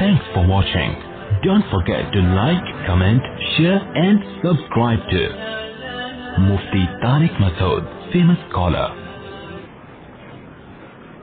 Thanks for watching. Don't forget to like, comment, share and subscribe to Mufti Tariq Masood, famous scholar.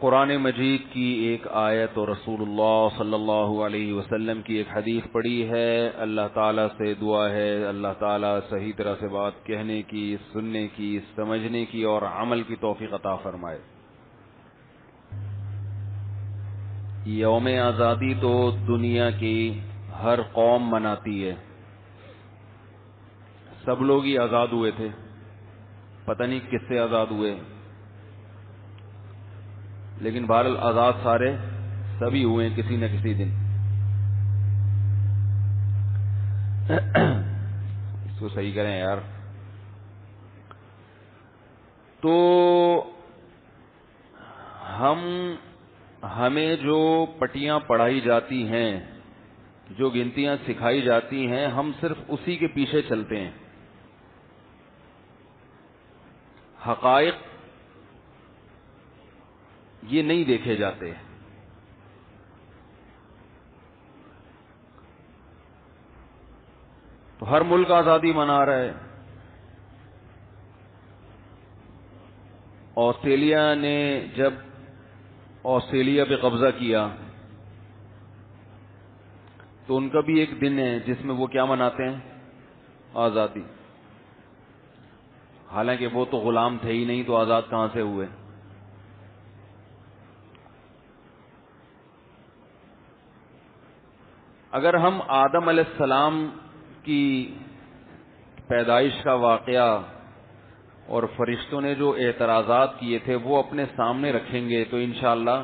Quran मजीद की एक आयत और रसूलुल्लाह सल्लल्लाहु अलैहि वसल्लम की एक हदीस पढ़ी है अल्लाह ताला से दुआ है अल्लाह ताला सही तरह से बात कहने की सुनने की समझने की और अमल की तौफीक अता फरमाए यौम आज़ादी तो दुनिया की हर कौम मनाती है। सब लोग ही आज़ाद हुए थे। पता नहीं किससे आज़ाद हुए। लेकिन बहरल आज़ाद सारे सभी हुए किसी न किसी दिन। इसको सही करें यार। तो हम हमें जो पटियाँ पढ़ाई जाती हैं, जो गिनतियाँ सिखाई जाती हैं, हम सिर्फ़ उसी के पीछे चलते हैं। हकाइक ये नहीं देखे जाते। तो हर मुल्क आज़ादी मना रहा है। ऑस्ट्रेलिया ने जब ऑस्ट्रेलिया पे कब्जा किया। तो उनका भी एक दिन है जिसमें वो क्या मनाते हैं? आज़ादी। हालाँकि वो तो गुलाम थे ही नहीं तो आज़ाद कहाँ से हुए? अगर हम आदम सलाम की पैदाइश का वाकया और फरिश्तों ने जो एतराज़ात किए थे, वो अपने सामने रखेंगे तो इनशाला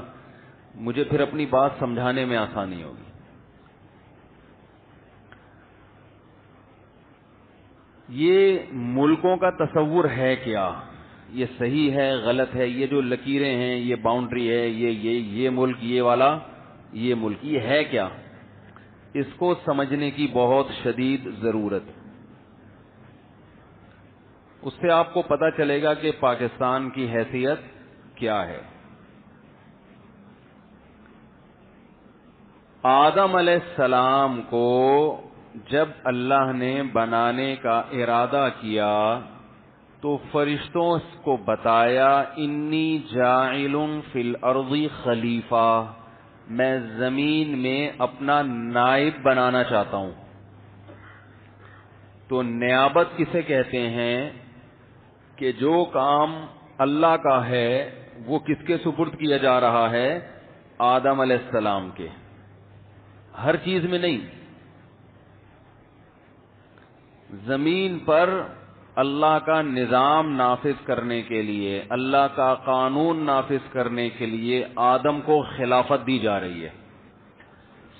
मुझे फिर अपनी बात समझाने में आसानी होगी। ये मुल्कों का तस्वुर है क्या? ये सही है, गलत है? ये जो लकीरें हैं, ये बाउंड्री है, ये ये ये मुल्क, ये वाला, ये मुल्क, ये है क्या? इसको समझने की बहुत शदीद ज़रूरत उससे आपको पता चलेगा कि पाकिस्तान की हैसियत क्या है। आदम सलाम को जब अल्लाह ने बनाने का इरादा किया तो फरिश्तों को बताया, इन्नी जाइलुम फिल अर्जी खलीफा, मैं ज़मीन में अपना नाइब बनाना चाहता हूँ। तो न्याबत किसे कहते हैं? कि जो काम अल्लाह का है, वो किसके सुपुर्द किया जा रहा है? आदम सलाम के। हर चीज़ में नहीं। ज़मीन पर अल्लाह का निज़ाम नाफिज करने के लिए, अल्लाह का कानून नाफिज करने के लिए आदम को खिलाफत दी जा रही है।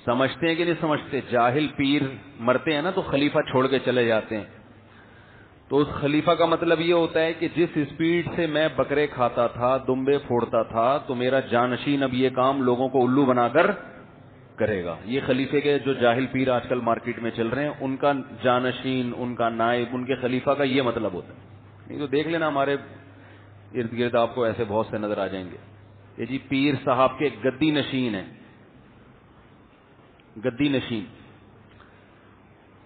समझते हैं कि नहीं समझते? जाहिल पीर मरते हैं ना तो खलीफा छोड़ के चले जाते हैं। तो उस खलीफा का मतलब ये होता है कि जिस स्पीड से मैं बकरे खाता था दुम्बे फोड़ता था तो मेरा जानशीन अब ये काम लोगों को उल्लू बनाकर करेगा। ये खलीफे के जो जाहिल पीर आजकल मार्केट में चल रहे हैं, उनका जानशीन, उनका नायब, उनके खलीफा का ये मतलब होता है। नहीं तो देख लेना हमारे इर्द गिर्द आपको ऐसे बहुत से नज़र आ जाएँगे। ये जी पीर साहब के गद्दी नशीन है। गद्दी नशीन।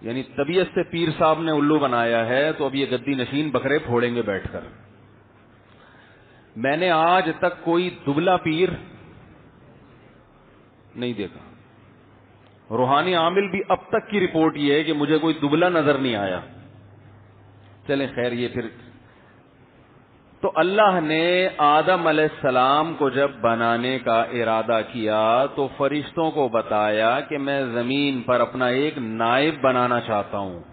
यानी तबीयत से पीर साहब ने उल्लू बनाया है तो अब ये गद्दी नशीन बकरे फोड़ेंगे बैठकर। मैंने आज तक कोई दुबला पीर नहीं देखा। रूहानी आमिल भी अब तक की रिपोर्ट यह है कि मुझे कोई दुबला नज़र नहीं आया। चले खैर, ये फिर तो अल्लाह ने आदम सलाम को जब बनाने का इरादा किया तो फरिश्तों को बताया कि मैं ज़मीन पर अपना एक नायब बनाना चाहता हूँ।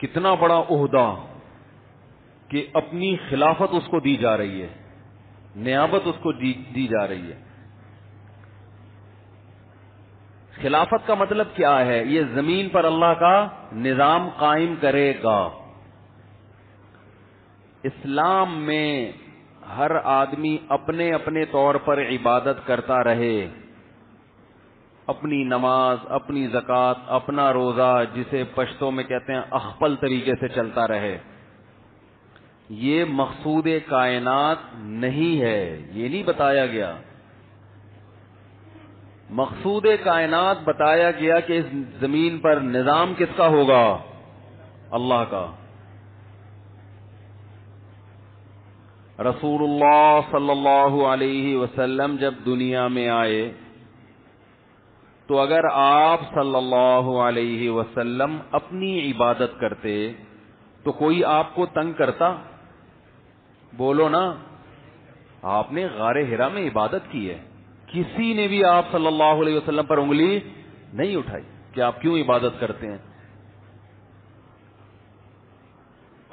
कितना बड़ा उहदा कि अपनी खिलाफत उसको दी जा रही है नियाबत उसको दी, दी जा रही है। खिलाफत का मतलब क्या है? ये ज़मीन पर अल्लाह का निज़ाम कायम करेगा। इस्लाम में हर आदमी अपने अपने तौर पर इबादत करता रहे। अपनी नमाज़, अपनी जक़ात, अपना रोजा, जिसे पश्तों में कहते हैं अखपल तरीके से चलता रहे। ये मकसूद कायनात नहीं है, ये नहीं बताया गया। मकसूद कायनात बताया गया कि इस ज़मीन पर निज़ाम किसका होगा? अल्लाह का। रसूलुल्लाह सल्लल्लाहु अलैहि वसल्लम जब दुनिया में आए तो अगर आप सल्लल्लाहु अलैहि वसल्लम अपनी इबादत करते तो कोई आपको तंग करता? बोलो ना, आपने गारे हिरा में इबादत की है। किसी ने भी आप सल्लल्लाहु अलैहि वसल्लम पर उंगली नहीं उठाई कि आप क्यों इबादत करते हैं?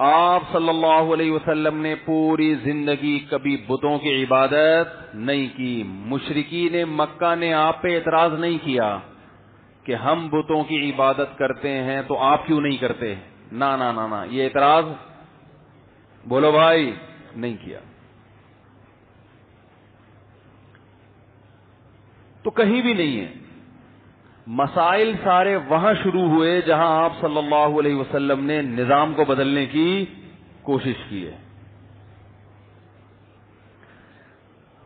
आप सल्लल्लाहु अलैहि वसल्लम ने पूरी ज़िंदगी कभी बुतों की इबादत नहीं की, मुशरकी ने, मक्का ने आप पे एतराज़ नहीं किया कि हम बुतों की इबादत करते हैं तो आप क्यों नहीं करते? ना ना ना ना, ये एतराज़ बोलो भाई, नहीं किया। तो कहीं भी नहीं है। मसाइल सारे वहाँ शुरू हुए जहाँ आप सल्लल्लाहु अलैहि वसल्लम ने निज़ाम को बदलने की कोशिश की है।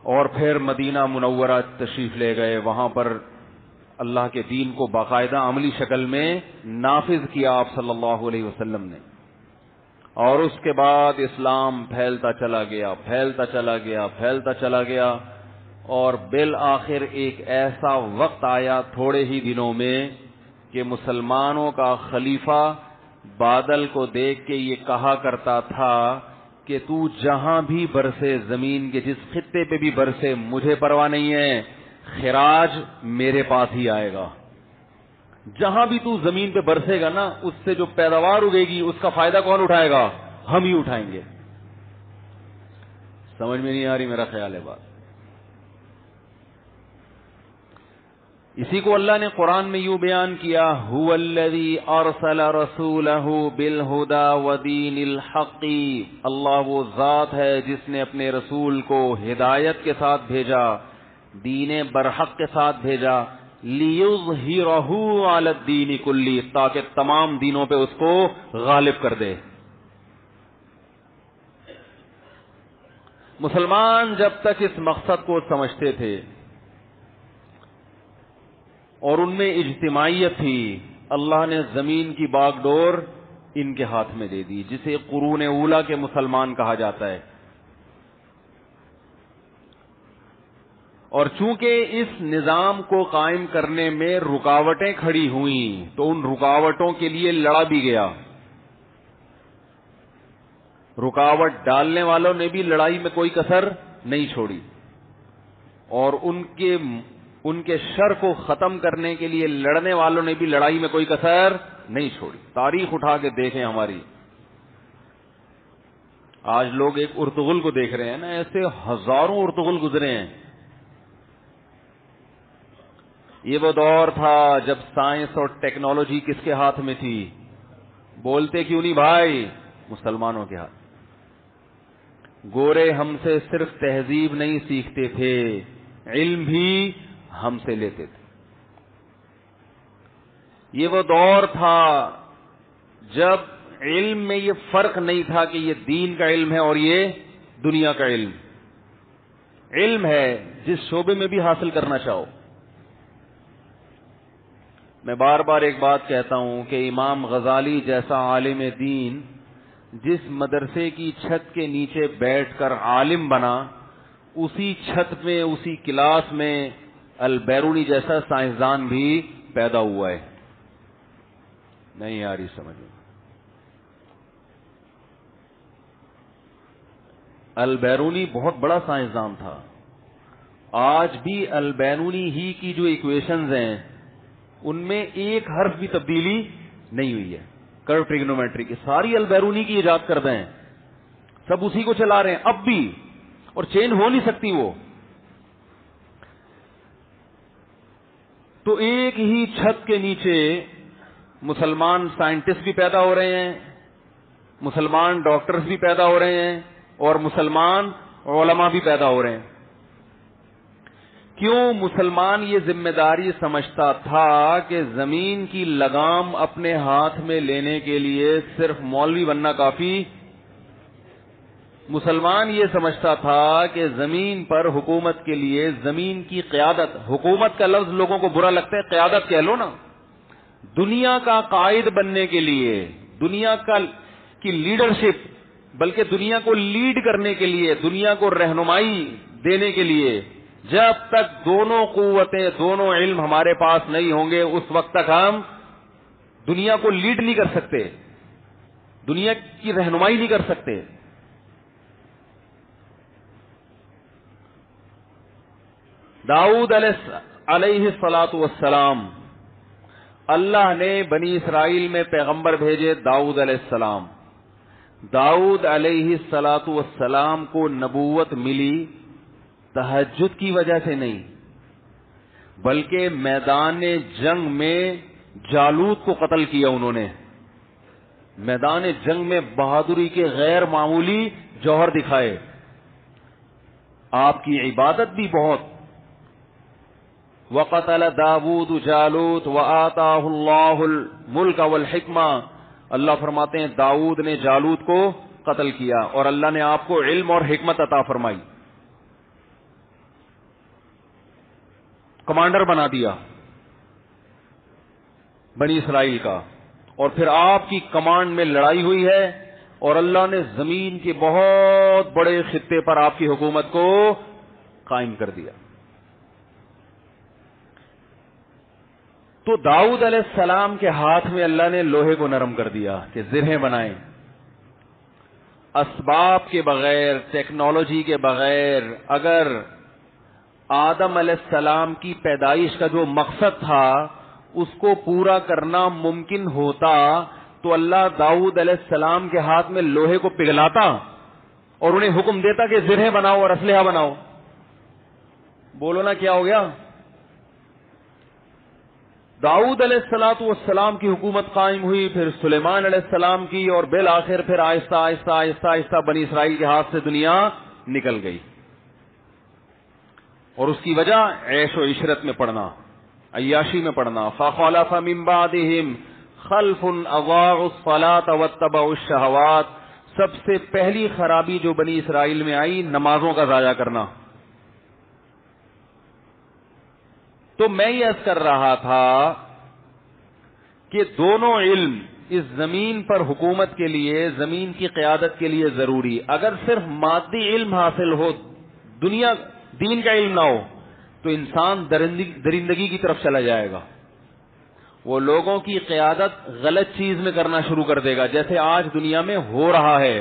और फिर मदीना मुनवरा तशरीफ़ ले गए। वहाँ पर अल्लाह के दीन को बाकायदा अमली शक्ल में नाफिज किया आप सल्लल्लाहु अलैहि वसल्लम ने। और उसके बाद इस्लाम फैलता चला गया फैलता चला गया, फैलता चला गया, फैलता चला गया। और बिल आखिर एक ऐसा वक्त आया थोड़े ही दिनों में कि मुसलमानों का खलीफा बादल को देख के ये कहा करता था कि तू जहाँ भी बरसे ज़मीन के जिस खत्ते पे भी बरसे, मुझे परवाह नहीं है, खिराज मेरे पास ही आएगा। जहाँ भी तू ज़मीन पे बरसेगा ना, उससे जो पैदावार उगेगी, उसका फ़ायदा कौन उठाएगा? हम ही उठाएँगे। समझ में नहीं आ रही मेरा ख्याल है बात। इसी को अल्लाह ने कुरान में यूँ बयान किया, हुवल्लजी अरसल हकी. अल्लाह वो जात है जिसने अपने रसूल को हिदायत के साथ भेजा, दीन बरहक के साथ भेजा। लियुज ही लियुजहिरहु दीन कुल्ली, ताकि तमाम दीनों पे उसको गालिब कर दे। मुसलमान जब तक इस मकसद को समझते थे और उनमें इज्तिमाइत थी। अल्लाह ने ज़मीन की बागडोर इनके हाथ में दे दी, जिसे कुरून उला के मुसलमान कहा जाता है। और चूँकि इस निज़ाम को कायम करने में रुकावटें खड़ी हुई तो उन रुकावटों के लिए लड़ा भी गया। रुकावट डालने वालों ने भी लड़ाई में कोई कसर नहीं छोड़ी। और उनके उनके शर को खत्म करने के लिए लड़ने वालों ने भी लड़ाई में कोई कसर नहीं छोड़ी। तारीख उठा के देखें हमारी। आज लोग एक उर्तुगुल को देख रहे हैं ना, ऐसे हज़ारों उर्तुगुल गुजरे हैं। ये वो दौर था जब साइंस और टेक्नोलॉजी किसके हाथ में थी? बोलते क्यों नहीं भाई? मुसलमानों के हाथ। गोरे हमसे सिर्फ़ तहजीब नहीं सीखते थे, इल्म भी हमसे लेते थे। ये वो दौर था जब इल्म में ये फ़र्क नहीं था कि ये दीन का इल्म है और ये दुनिया का इल्म। इल्म है जिस शोबे में भी हासिल करना चाहो। मैं बार बार एक बात कहता हूँ कि इमाम गजाली जैसा आलिम दीन जिस मदरसे की छत के नीचे बैठकर आलिम बना, उसी छत में, उसी क्लास में अलबैरूनी जैसा साइंसदान भी पैदा हुआ है। नहीं आ रही समझ में। अलबैरूनी बहुत बड़ा साइंसदान था। आज भी अलबैरूनी ही की जो इक्वेशंस हैं, उनमें एक हर्फ भी तब्दीली नहीं हुई है। कर्व ट्रिग्नोमेट्री की सारी अलबैरूनी की ईजाद कर दें। सब उसी को चला रहे हैं। अब भी, और चेंज हो नहीं सकती वो। तो एक ही छत के नीचे मुसलमान साइंटिस्ट भी पैदा हो रहे हैं, मुसलमान डॉक्टर्स भी पैदा हो रहे हैं और मुसलमान ओलमा भी पैदा हो रहे हैं। क्यों मुसलमान ये ज़िम्मेदारी समझता था कि ज़मीन की लगाम अपने हाथ में लेने के लिए सिर्फ़ मौलवी बनना काफ़ी मुसलमान ये समझता था कि ज़मीन पर हुकूमत के लिए ज़मीन की क्यादत, हुकूमत का लफ्ज लोगों को बुरा लगता है, क्यादत कह लो ना। दुनिया का कायद बनने के लिए, दुनिया का की लीडरशिप, बल्कि दुनिया को लीड करने के लिए, दुनिया को रहनुमाई देने के लिए, जब तक दोनों कुतें दोनों इल्म हमारे पास नहीं होंगे, उस वक्त तक हम दुनिया को लीड नहीं कर सकते, दुनिया की रहनुमाई नहीं कर सकते। दाऊद सलाम अल्लाह ने बनी इसराइल में पैगंबर भेजे दाऊद सलाम दाऊद सलाम को नबूवत मिली तहजुद की वजह से नहीं, बल्कि मैदान जंग में जालूद को कत्ल किया उन्होंने। मैदान जंग में बहादुरी के गैर मामूली जौहर दिखाए। आपकी इबादत भी बहुत वक़तल दाऊद जालूत व मुल्क वल अल्लाह फरमाते हैं दाऊद ने जालूद को कत्ल किया और अल्लाह ने आपको इल्म और हिकमत अता फरमाई कमांडर बना दिया बनी इसराइल का और फिर आपकी कमांड में लड़ाई हुई है और अल्लाह ने ज़मीन के बहुत बड़े खत्ते पर आपकी हुकूमत को कायम कर दिया तो दाऊद सलाम के हाथ में अल्लाह ने लोहे को नरम कर दिया कि जिरहे बनाए। असबाब के बगैर, टेक्नोलॉजी के बगैर, अगर आदम सलाम की पैदाइश का जो मकसद था, उसको पूरा करना मुमकिन होता तो अल्लाह दाऊद सलाम के हाथ में लोहे को पिघलाता और उन्हें हुक्म देता कि जिरहे बनाओ और असलहा बनाओ। बोलो ना क्या हो गया? दाऊद सलाम की हुकूमत कायम हुई, फिर सुलेमान सलाम की और बिल आखिर फिर आहिस्ता आहिस्ता आहिस्ता आहिस्ता बनी इसराइल के हाथ से दुनिया निकल गई। और उसकी वजह, ऐश व इशरत में पढ़ना अयाशी में पढ़ना फ़ाखलाफा मिम्बादिम खलफुन अवाफलात शहवात सबसे पहली खराबी जो बनी इसराइल में आई, नमाजों का जाया करना। तो मैं ये कर रहा था कि दोनों इल्म इस ज़मीन पर हुकूमत के लिए, ज़मीन की क्यादत के लिए ज़रूरी। अगर सिर्फ़ मादी इल्म हासिल हो, दुनिया, दीन का इल्म ना हो तो इंसान दरिंदगी की तरफ़ चला जाएगा। वो लोगों की क्यादत गलत चीज़ में करना शुरू कर देगा। जैसे आज दुनिया में हो रहा है।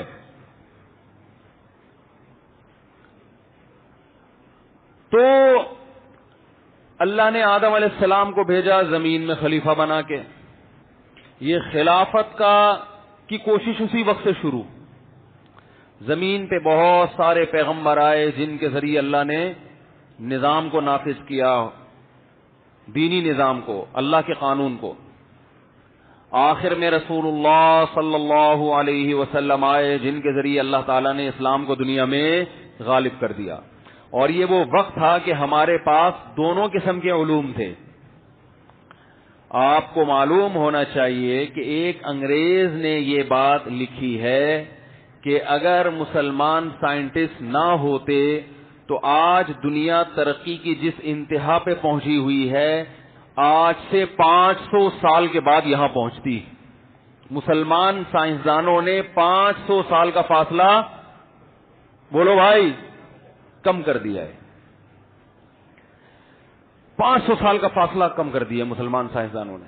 तो अल्लाह ने आदम सलाम को भेजा ज़मीन में खलीफा बना के। ये खिलाफत का, की कोशिश उसी वक्त से शुरू। ज़मीन पे बहुत सारे पैगंबर आए जिनके ज़रिए अल्लाह ने निज़ाम को नाफिज किया, दीनी निज़ाम को, अल्लाह के कानून को। आखिर में रसूलुल्लाह सल्लल्लाहु अलैहि वसल्लम आए जिनके ज़रिए अल्लाह ताला ने इस्लाम को दुनिया में गालिब कर दिया। और ये वो वक्त था कि हमारे पास दोनों किस्म के उलूम थे। आपको मालूम होना चाहिए कि एक अंग्रेज़ ने ये बात लिखी है कि अगर मुसलमान साइंटिस्ट ना होते तो आज दुनिया तरक्की की जिस इंतहा पे पहुँची हुई है, आज से 500 साल के बाद यहाँ पहुँचती। मुसलमान साइंसदानों ने 500 साल का फासला। बोलो भाई कम कर दिया है। 500 साल का फासला कम कर दिया मुसलमान साइंसदानों ने।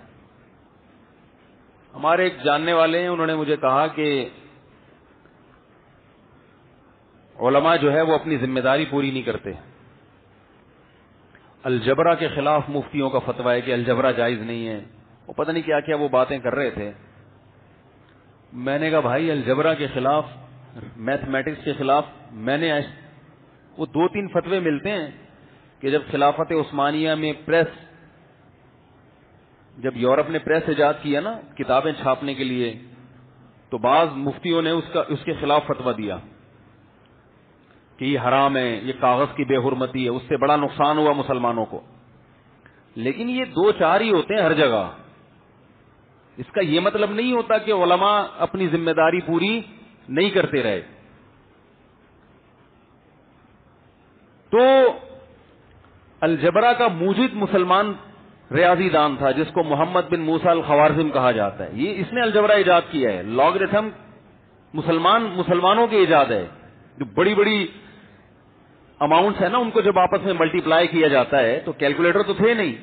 हमारे एक जानने वाले हैं, उन्होंने मुझे कहा कि ओलमा जो है वो अपनी ज़िम्मेदारी पूरी नहीं करते। अलजबरा के खिलाफ मुफ्तियों का फतवा है कि अलजबरा जायज़ नहीं है। वो पता नहीं क्या क्या वो बातें कर रहे थे। मैंने कहा, भाई, अलजबरा के खिलाफ, मैथमेटिक्स के खिलाफ मैंने वो दो तीन फतवे मिलते हैं कि जब खिलाफत उस्मानिया में प्रेस, जब यूरोप ने प्रेस ईजाद किया ना, किताबें छापने के लिए तो बाज मुफ्तियों ने उसका, उसके खिलाफ फतवा दिया कि ये हराम है, ये कागज़ की बेहरमती है, उससे बड़ा नुकसान हुआ मुसलमानों को। लेकिन ये दो चार ही होते हैं हर जगह। इसका यह मतलब नहीं होता कि ओलमा अपनी ज़िम्मेदारी पूरी नहीं करते रहे। तो अलजबरा का मूजिद मुसलमान रियाजी दान था, जिसको मोहम्मद बिन मूसा अल खवारजिम कहा जाता है। ये इसने अलजबरा ईजाद किया है। लॉगरिथम मुसलमान, मुसलमानों की ईजाद है। जो बड़ी बड़ी अमाउंट्स है ना, उनको जब आपस में मल्टीप्लाई किया जाता है तो कैलकुलेटर तो थे नहीं।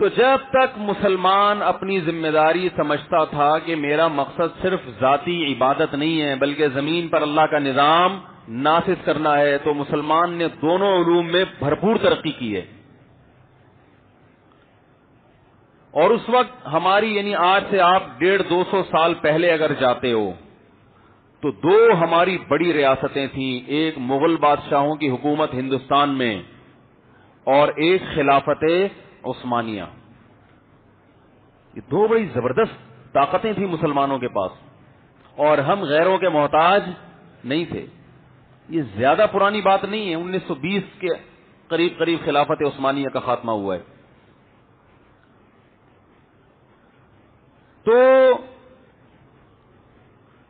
तो जब तक मुसलमान अपनी ज़िम्मेदारी समझता था कि मेरा मकसद सिर्फ़ जाती इबादत नहीं है, बल्कि ज़मीन पर अल्लाह का निज़ाम नाफिज करना है तो मुसलमान ने दोनों उलूम में भरपूर तरक्की की है। और उस वक्त हमारी, यानी आज से आप डेढ़ दो सौ साल पहले अगर जाते हो तो दो हमारी बड़ी रियासतें थीं, एक मुगल बादशाहों की हुकूमत हिंदुस्तान में और एक खिलाफत उस्मानिया। ये दो बड़ी ज़बरदस्त ताकतें थी मुसलमानों के पास, और हम गैरों के मोहताज नहीं थे। ये ज़्यादा पुरानी बात नहीं है। 1920 के करीब करीब खिलाफत उस्मानिया का खात्मा हुआ है। तो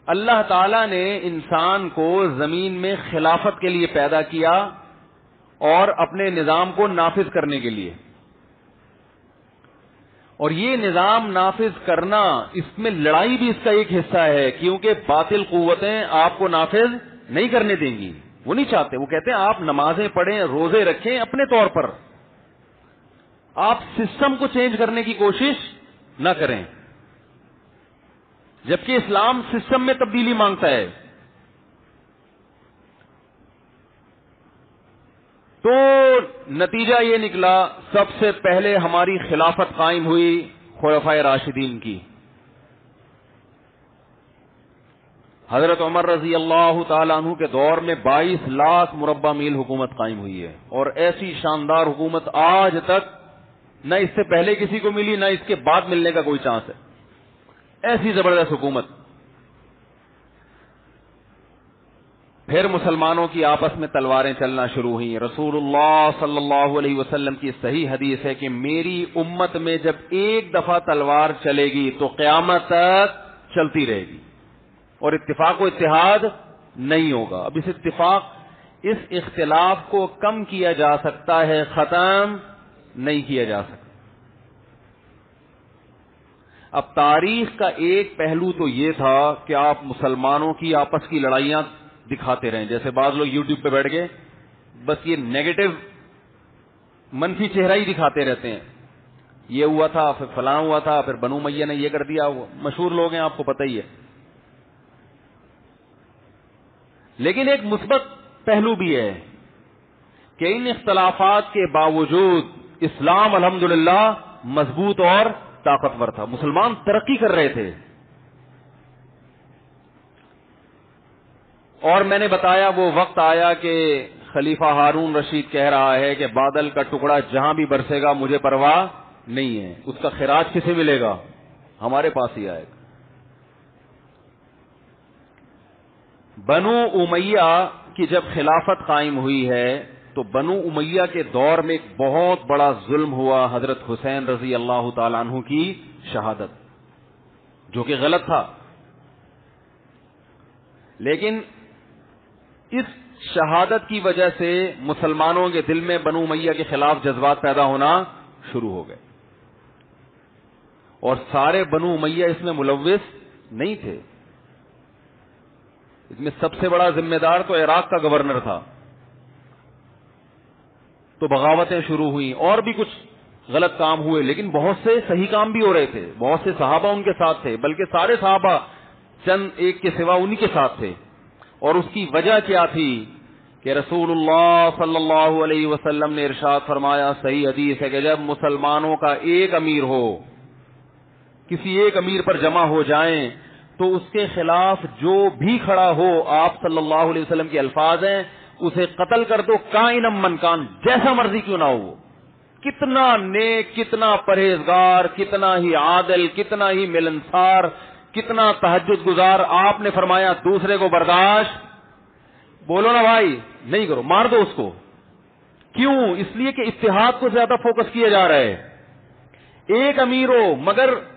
अल्लाह ताला ने इंसान को ज़मीन में खिलाफत के लिए पैदा किया और अपने निज़ाम को नाफिज करने के लिए। और ये निज़ाम नाफिज करना, इसमें लड़ाई भी इसका एक हिस्सा है, क्योंकि बातिल कुतें आपको नाफिज नहीं करने देंगी। वो नहीं चाहते। वो कहते हैं, आप नमाजें पढ़ें, रोज़े रखें अपने तौर पर। आप सिस्टम को चेंज करने की कोशिश न करें। जबकि इस्लाम सिस्टम में तब्दीली माँगता है। तो नतीजा ये निकला, सबसे पहले हमारी खिलाफत कायम हुई खुलफा राशिदीन की। हज़रत उमर रज़ी अल्लाह तु के दौर में 22 लाख मुरबा मील हुकूमत कायम हुई है। और ऐसी शानदार हुकूमत आज तक न इससे पहले किसी को मिली, न इसके बाद मिलने का कोई चांस है। ऐसी ज़बरदस्त हुकूमत। फिर मुसलमानों की आपस में तलवारें चलना शुरू हुई। रसूलुल्लाह सल्लल्लाहु अलैहि वसल्लम की सही हदीस है कि मेरी उम्मत में जब एक दफ़ा तलवार चलेगी तो क्यामत तक चलती रहेगी। और इत्तेफाक व इतिहाद नहीं होगा। अब इस इत्तेफाक, इस इख्तिलाफ को कम किया जा सकता है, खत्म नहीं किया जा सकता। अब तारीख का एक पहलू तो ये था कि आप मुसलमानों की आपस की लड़ाइयाँ दिखाते रहें। जैसे बाद लोग यूट्यूब पे बैठ गए, बस ये नेगेटिव मनफी चेहरा ही दिखाते रहते हैं। ये हुआ था, फिर फलां हुआ था, फिर बनु मैया ने ये कर दिया मशहूर लोग हैं, आपको पता ही है। लेकिन एक मुस्बत पहलू भी है कि इन इख्तलाफात के बावजूद इस्लाम, अल्हम्दुलिल्लाह, मज़बूत और ताकतवर था। मुसलमान तरक्की कर रहे थे। और मैंने बताया, वो वक्त आया कि खलीफा हारून रशीद कह रहा है कि बादल का टुकड़ा जहाँ भी बरसेगा, मुझे परवाह नहीं है। उसका खिराज किसे मिलेगा? हमारे पास ही आएगा। बनु उमैया की जब खिलाफत कायम हुई है तो बनु उमैया के दौर में एक बहुत बड़ा जुल्म हुआ हज़रत हुसैन रज़ी अल्लाह तु की शहादत, जो कि गलत था। लेकिन इस शहादत की वजह से मुसलमानों के दिल में बनु मैया के खिलाफ जज्बात पैदा होना शुरू हो गए। और सारे बनु मैया इसमें मुलविस नहीं थे। इसमें सबसे बड़ा जिम्मेदार तो इराक का गवर्नर था। तो बगावतें शुरू हुई, और भी कुछ गलत काम हुए, लेकिन बहुत से सही काम भी हो रहे थे। बहुत से साहबा उनके साथ थे, बल्कि सारे साहबा चंद एक के सिवा उन्हीं के साथ थे। और उसकी वजह क्या थी कि रसूलुल्लाह सल्लल्लाहु अलैहि वसल्लम ने इरशाद फरमाया, सही हदीस है कि जब मुसलमानों का एक अमीर हो, किसी एक अमीर पर जमा हो जाएँ तो उसके खिलाफ जो भी खड़ा हो, आप सल्लल्लाहु अलैहि वसल्लम के अल्फाज हैं, उसे कत्ल कर दो काइनम मनकान जैसा मर्ज़ी क्यों ना हो कितना नेक, कितना परहेजगार, कितना ही आदल, कितना ही मिलनसार, कितना तहजद गुजार आपने फरमाया, दूसरे को बर्दाश्त। बोलो ना भाई, नहीं करो, मार दो उसको। क्यों? इसलिए कि इतिहाद को ज़्यादा फोकस किया जा रहा है। एक अमीर हो, मगर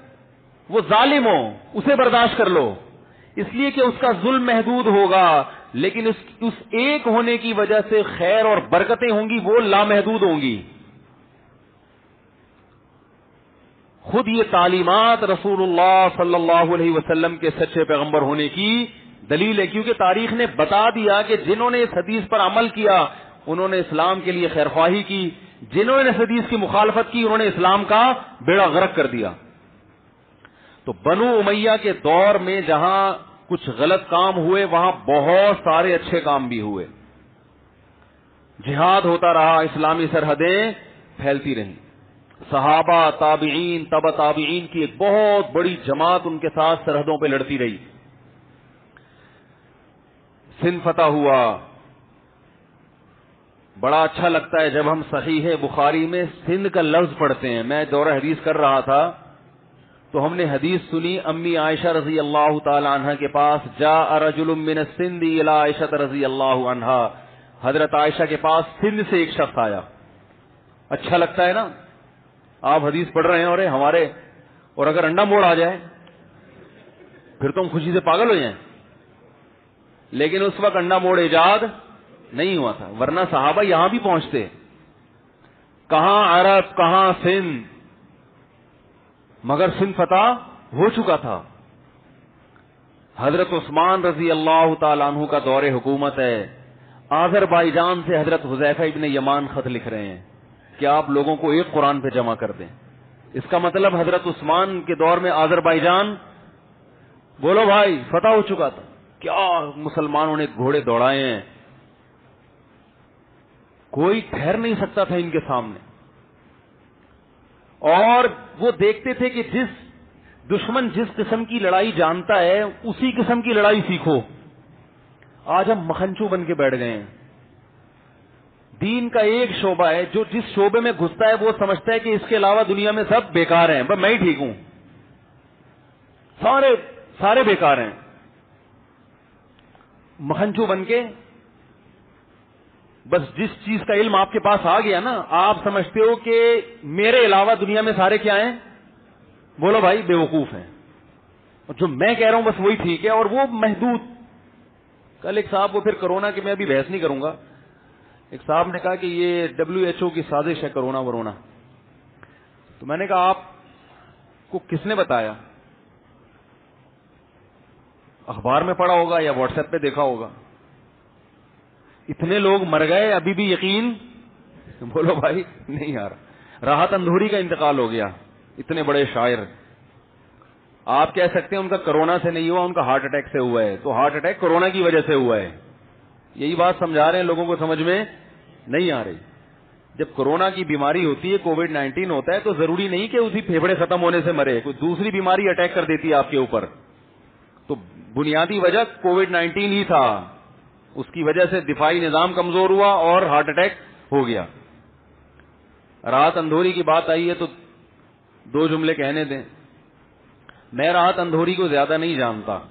वो जालिम हो उसे बर्दाश्त कर लो। इसलिए कि उसका जुल्म महदूद होगा लेकिन उस, उस एक होने की वजह से खैर और बरकतें होंगी वो लामहदूद होंगी। खुद ये तालीमत रसूलुल्लाह सल्लल्लाहु अलैहि वसल्लम के सच्चे पैगंबर होने की दलील है क्योंकि तारीख ने बता दिया कि जिन्होंने इस हदीस पर अमल किया उन्होंने इस्लाम के लिए खैरख्वाही की। जिन्होंने इस हदीस की मुखालफत की उन्होंने इस्लाम का बेड़ा गर्क कर दिया। तो बनु उमैया के दौर में जहाँ कुछ गलत काम हुए, वहाँ बहुत सारे अच्छे काम भी हुए। जिहाद होता रहा, इस्लामी सरहदें फैलती रहीं। सहाबा ताबीन तब ताबीन की एक बहुत बड़ी जमात उनके साथ सरहदों पर लड़ती रही। सिंध फतह हुआ। बड़ा अच्छा लगता है जब हम सही है, बुखारी में सिंध का लफ्ज पढ़ते हैं। मैं दौरा हदीस कर रहा था तो हमने हदीस सुनी, अम्मी आयशा रज़ी अल्लाह तहा के पास जा अरजुलमिन सिंधी आयशत रज़ी अल्लाह अनहा। हज़रत आयशा के पास सिंध से एक शख्स आया। अच्छा लगता है ना? आप हदीस पढ़ रहे हैं और हमारे, और अगर अंडा मोड़ आ जाए, फिर तो हम खुशी से पागल हो जाए। लेकिन उस वक्त अंडा मोड़ ईजाद नहीं हुआ था, वरना साहबा यहाँ भी पहुँचते। कहाँ अरब, कहाँ सिंध? मगर सिंध फतह हो चुका था। हज़रत उस्मान रज़ी अल्लाह तु का दौरे हुकूमत है। आजरबाईजान से हज़रत हुजैफा इबन यमान खत लिख रहे हैं कि आप लोगों को एक कुरान पे जमा कर दें। इसका मतलब हज़रत उस्मान के दौर में आजरबाईजान बोलो भाई, फतह हो चुका था। क्या मुसलमानों ने घोड़े दौड़ाए हैं? कोई ठहर नहीं सकता था इनके सामने। और वो देखते थे कि जिस दुश्मन जिस किस्म की लड़ाई जानता है, उसी किस्म की लड़ाई सीखो। आज हम मखनचू बन के बैठ गए हैं। दीन का एक शोबा है, जो जिस शोबे में घुसता है, वो समझता है कि इसके अलावा दुनिया में सब बेकार हैं। बस मैं ही ठीक हूँ। सारे सारे बेकार हैं। महंजू बन के बस जिस चीज़ का इल्म आपके पास आ गया ना, आप समझते हो कि मेरे अलावा दुनिया में सारे क्या हैं? बोलो भाई, बेवकूफ़ हैं। और जो मैं कह रहा हूँ बस वही ठीक है, और वो महदूद। कल एक साहब को फिर कोरोना की, मैं अभी बहस नहीं करूँगा। एक साहब ने कहा कि ये डब्ल्यू की साजिश है कोरोना वरोना। तो मैंने कहा, आपको किसने बताया? अखबार में पढ़ा होगा या व्हाट्सएप पे देखा होगा? इतने लोग मर गए, अभी भी यकीन? बोलो भाई, नहीं यार। राहत अंधूरी का इंतकाल हो गया। इतने बड़े शायर। आप कह सकते हैं उनका कोरोना से नहीं हुआ, उनका हार्ट अटैक से हुआ है। तो हार्ट अटैक कोरोना की वजह से हुआ है। यही बात समझा रहे हैं लोगों को समझ में नहीं आ रही। जब कोरोना की बीमारी होती है कोविड 19 होता है तो ज़रूरी नहीं कि उसी फेफड़े खत्म होने से मरे। कोई दूसरी बीमारी अटैक कर देती है आपके ऊपर। तो बुनियादी वजह कोविड 19 ही था। उसकी वजह से दिफाई निज़ाम कमज़ोर हुआ और हार्ट अटैक हो गया। राहत अंधोरी की बात आई है तो दो जुमले कहने दें। मैं राहत अंधोरी को ज़्यादा नहीं जानता।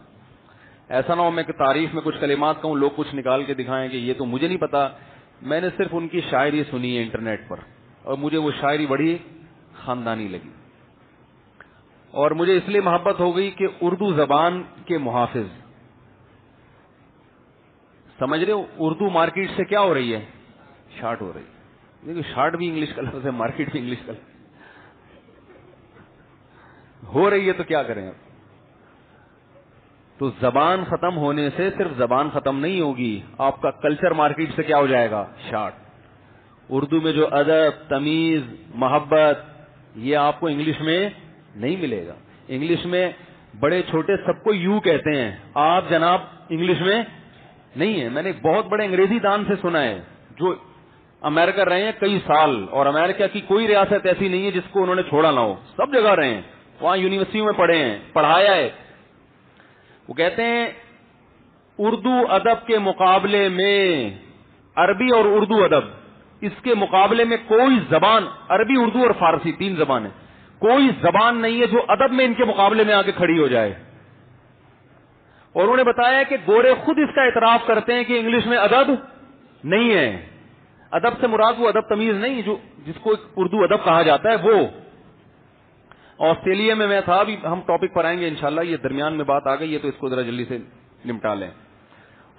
ऐसा ना हो मैं तारीफ़ में कुछ कलिमात कहूँ, लोग कुछ निकाल के दिखाएँ कि ये तो मुझे नहीं पता। मैंने सिर्फ़ उनकी शायरी सुनी है इंटरनेट पर और मुझे वो शायरी बड़ी खानदानी लगी। और मुझे इसलिए मोहब्बत हो गई कि उर्दू जबान के मुहाफिज समझ रहे हो? उर्दू मार्केट से क्या हो रही है? शार्ट हो रही है। देखिए शार्ट भी इंग्लिश कलर से मार्केट भी इंग्लिश कलर हो। रही है तो क्या करें अब तो जबान खत्म होने से सिर्फ़ जबान खत्म नहीं होगी, आपका कल्चर मार्केट से क्या हो जाएगा? शार्ट उर्दू में जो अदब, तमीज, मोहब्बत, ये आपको इंग्लिश में नहीं मिलेगा। इंग्लिश में बड़े छोटे सबको यू कहते हैं। आप जनाब इंग्लिश में नहीं है, मैंने बहुत बड़े अंग्रेज़ी दान से सुना है, जो अमेरिका रहे हैं कई साल, और अमेरिका की कोई रियासत ऐसी नहीं है जिसको उन्होंने छोड़ा ना हो। सब जगह रहे हैं, वहाँ यूनिवर्सिटियों में पढ़े हैं, पढ़ाया है। वो कहते हैं, उर्दू अदब के मुकाबले में अरबी और उर्दू अदब, इसके मुकाबले में कोई जबान, अरबी, उर्दू और फारसी, तीन जबान है। कोई जबान नहीं है जो अदब में इनके मुकाबले में आके खड़ी हो जाए। और उन्होंने बताया कि गोरे खुद इसका इतराफ करते हैं कि इंग्लिश में अदब नहीं है। अदब से मुराद वो अदब तमीज नहीं, जो, जिसको उर्दू अदब कहा जाता है, वो। ऑस्ट्रेलिया में मैं था, अभी हम टॉपिक पर आएँगे इंशाला ये दरमियान में बात आ गई है तो इसको जरा जल्दी से निपटा लें।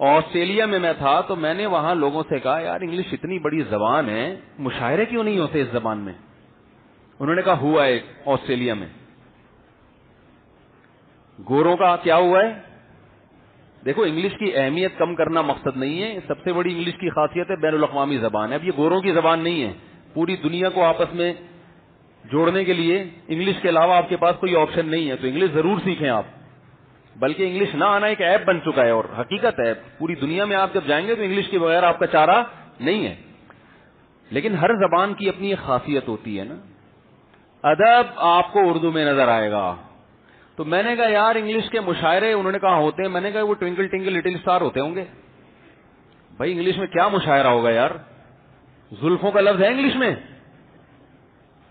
ऑस्ट्रेलिया में मैं था तो मैंने वहाँ लोगों से कहा, यार, इंग्लिश इतनी बड़ी जबान है, मुशायरे क्यों नहीं होते इस जबान में? उन्होंने कहा, हुआ है ऑस्ट्रेलिया में। गोरों का क्या हुआ है? देखो इंग्लिश की अहमियत कम करना मकसद नहीं है। सबसे बड़ी इंग्लिश की खासियत है बैन अवी जबान। है अब ये गोरों की जबान नहीं है। पूरी दुनिया को आपस में जोड़ने के लिए इंग्लिश के अलावा आपके पास कोई ऑप्शन नहीं है। तो इंग्लिश ज़रूर सीखें आप। बल्कि इंग्लिश ना आना एक ऐप बन चुका है और हकीकत है, पूरी दुनिया में आप जब जाएँगे तो इंग्लिश के बगैर आपका चारा नहीं है। लेकिन हर जबान की अपनी एक खासियत होती है ना। अदब आपको उर्दू में नज़र आएगा। तो मैंने कहा, यार इंग्लिश के मुशायरे उन्होंने कहा होते हैं। मैंने कहा, वो ट्विंकल टिंकल लिटिल स्टार होते होंगे। भाई इंग्लिश में क्या मुशायरा होगा यार? जुल्फों का लफ्ज है इंग्लिश में?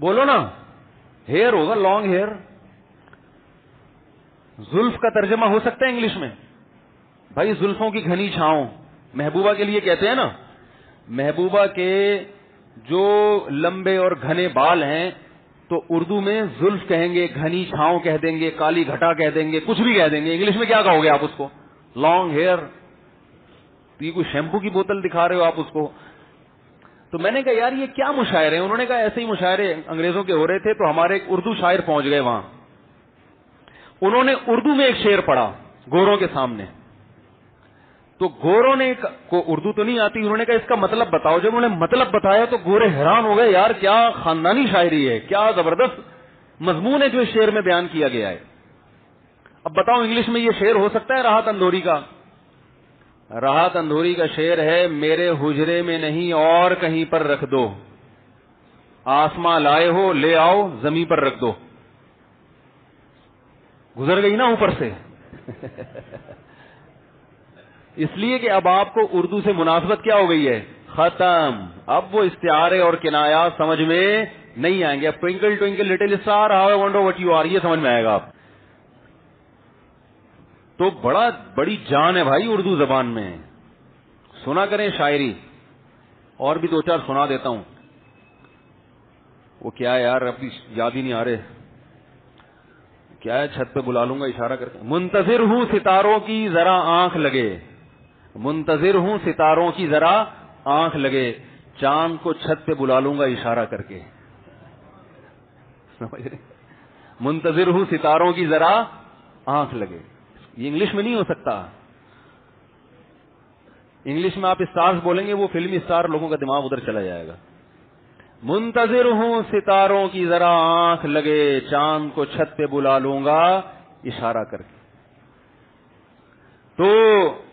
बोलो ना हेयर होगा लॉन्ग हेयर जुल्फ का तर्जमा हो सकता है इंग्लिश में? भाई, जुल्फों की घनी छाओ महबूबा के लिए कहते हैं ना, महबूबा के जो लंबे और घने बाल हैं तो उर्दू में जुल्फ कहेंगे, घनी छाव कह देंगे, काली घटा कह देंगे, कुछ भी कह देंगे। इंग्लिश में क्या कहोगे आप उसको? लॉन्ग हेयर तो ये कोई शैम्पू की बोतल दिखा रहे हो आप उसको? तो मैंने कहा, यार, ये क्या मुशायरे हैं? उन्होंने कहा, ऐसे ही मुशायरे अंग्रेज़ों के हो रहे थे तो हमारे एक उर्दू शायर पहुँच गए वहाँ. उन्होंने उर्दू में एक शेर पढ़ा, गोरों के सामने। तो गोरों ने को उर्दू तो नहीं आती, उन्होंने कहा, इसका मतलब बताओ। जब उन्होंने मतलब बताया तो गोरे हैरान हो गए, यार क्या खानदानी शायरी है, क्या ज़बरदस्त मजमून है जो इस शेर में बयान किया गया है। अब बताओ, इंग्लिश में ये शेर हो सकता है राहत अंदोरी का? राहत अंधोरी का शेर है, मेरे हुजरे में नहीं और कहीं पर रख दो। आसमां लाए हो, ले आओ, जमी पर रख दो। गुजर गई ना ऊपर से? इसलिए कि अब आपको उर्दू से मुनासबत क्या हो गई है? खत्म। अब वो इस्तारे और किनाया समझ में नहीं आएँगे। अब twinkle twinkle little star how wonder what you are ये समझ में आएगा आप तो बड़ा, बड़ी जान है भाई उर्दू जबान में। सुना करें शायरी। और भी दो चार सुना देता हूँ। वो क्या है यार अभी याद ही नहीं आ रहे। क्या है, छत पे बुला लूँगा, इशारा करके। मुंतजिर हूँ सितारों की, जरा आँख लगे। मुंतजिर हूँ, सितारों की जरा आँख लगे, चाँद को छत पे बुला लूँगा इशारा करके। समझ रहे? मुंतजिर हूँ, सितारों की जरा आँख लगे। ये इंग्लिश में नहीं हो सकता। इंग्लिश में आप स्टार्स बोलेंगे, वो फिल्मी स्टार लोगों का दिमाग उधर चला जाएगा। मुंतजिर हूँ, सितारों की जरा आँख लगे, चाँद को छत पे बुला लूँगा इशारा करके। तो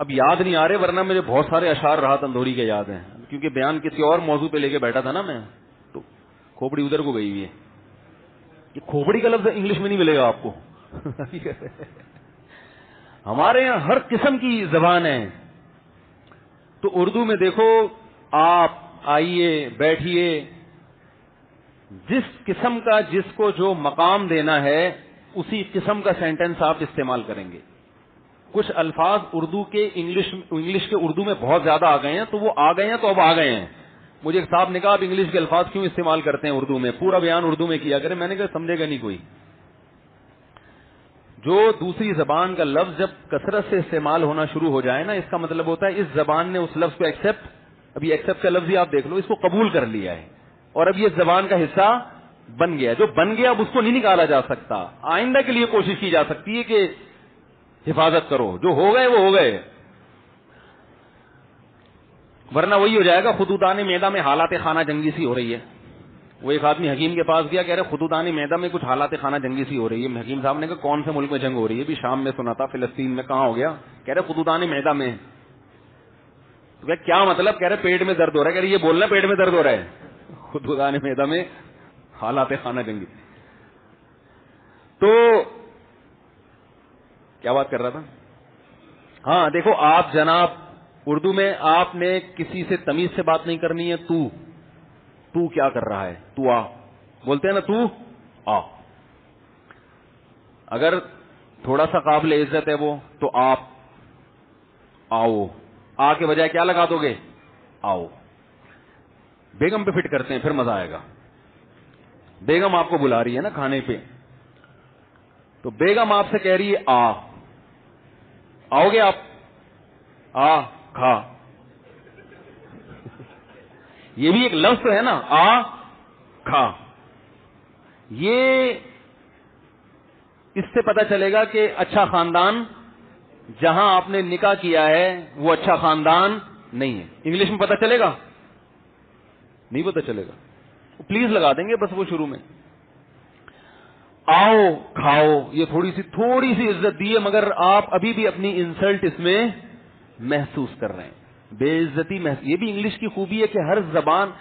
अब याद नहीं आ रहे, वरना मुझे बहुत सारे अशार रहा तंदूरी के याद हैं। क्योंकि बयान किसी और मौजू पे लेके बैठा था ना मैं तो खोपड़ी उधर को गई हुई है। ये खोपड़ी का लफ्ज इंग्लिश में नहीं मिलेगा आपको। हमारे यहाँ हर किस्म की जबान है। तो उर्दू में देखो, आप आइए, बैठिए। जिस किस्म का जिसको जो मकाम देना है, उसी किस्म का सेंटेंस आप इस्तेमाल करेंगे। कुछ अल्फाज उर्दू के इंग्लिश इंग्लिश के उर्दू में बहुत ज़्यादा आ गए हैं तो वो आ गए हैं तो अब आ गए हैं। मुझे एक साहब ने कहा, आप इंग्लिश के अल्फाज क्यों इस्तेमाल करते हैं उर्दू में? पूरा बयान उर्दू में किया करें। मैंने कहा, समझेगा नहीं कोई। जो दूसरी जबान का लफ्ज जब कसरत से इस्तेमाल होना शुरू हो जाए ना, इसका मतलब होता है, इस जबान ने उस लफ्ज को एक्सेप्ट अभी एक्सेप्ट का लफ्ज ही आप देख लो, इसको कबूल कर लिया है। और अब ये जबान का हिस्सा बन गया जो बन गया, अब उसको नहीं निकाला जा सकता। आइंदा के लिए कोशिश की जा सकती है कि हिफाजत करो। जो हो गए, वो हो गए। वरना वही हो जाएगा, खुदूदान मैदा में हालात खाना जंगी सी हो रही है। वो एक आदमी हकीम के पास गया, कह रहे, खुदूदानी मैदा में कुछ हालात खाना जंगी सी हो रही है। हकीम साहब ने कहा, कौन से मुल्क में जंग हो रही है? भी शाम में सुना था, फिलस्तीन में कहा हो गया। कह रहे, खुदूदानी मैदा में। तो क्या क्या मतलब? कह रहे, पेट में दर्द हो रहा है। कह रहे, ये बोलना पेट में दर्द हो रहा है। खुद मैदा में हालात खाना जंगी। तो क्या बात कर रहा था? हाँ देखो, आप जनाब, उर्दू में आपने किसी से तमीज से बात नहीं करनी है, तू तू क्या कर रहा है? तू आ। बोलते हैं ना, तू, आ। अगर थोड़ा सा काबिल इज़्ज़त है वो तो आप आओ। आ के बजाय क्या लगा दोगे? आओ। बेगम पे फिट करते हैं, फिर मज़ा आएगा। बेगम आपको बुला रही है ना खाने पे। तो बेगम आपसे कह रही है, आ। आओगे आप? आ, खा। ये भी एक लफ्ज तो है ना, आ, खा। ये इससे पता चलेगा कि अच्छा खानदान, जहाँ आपने निकाह किया है, वो अच्छा खानदान नहीं है। इंग्लिश में पता चलेगा? नहीं पता चलेगा। प्लीज़ लगा देंगे बस वो शुरू में। आओ, खाओ, ये थोड़ी सी थोड़ी सी इज़्ज़त दी है मगर आप अभी भी अपनी इंसल्ट इसमें महसूस कर रहे हैं। बेइज्जती ये भी इंग्लिश की खूबी है कि हर जबान,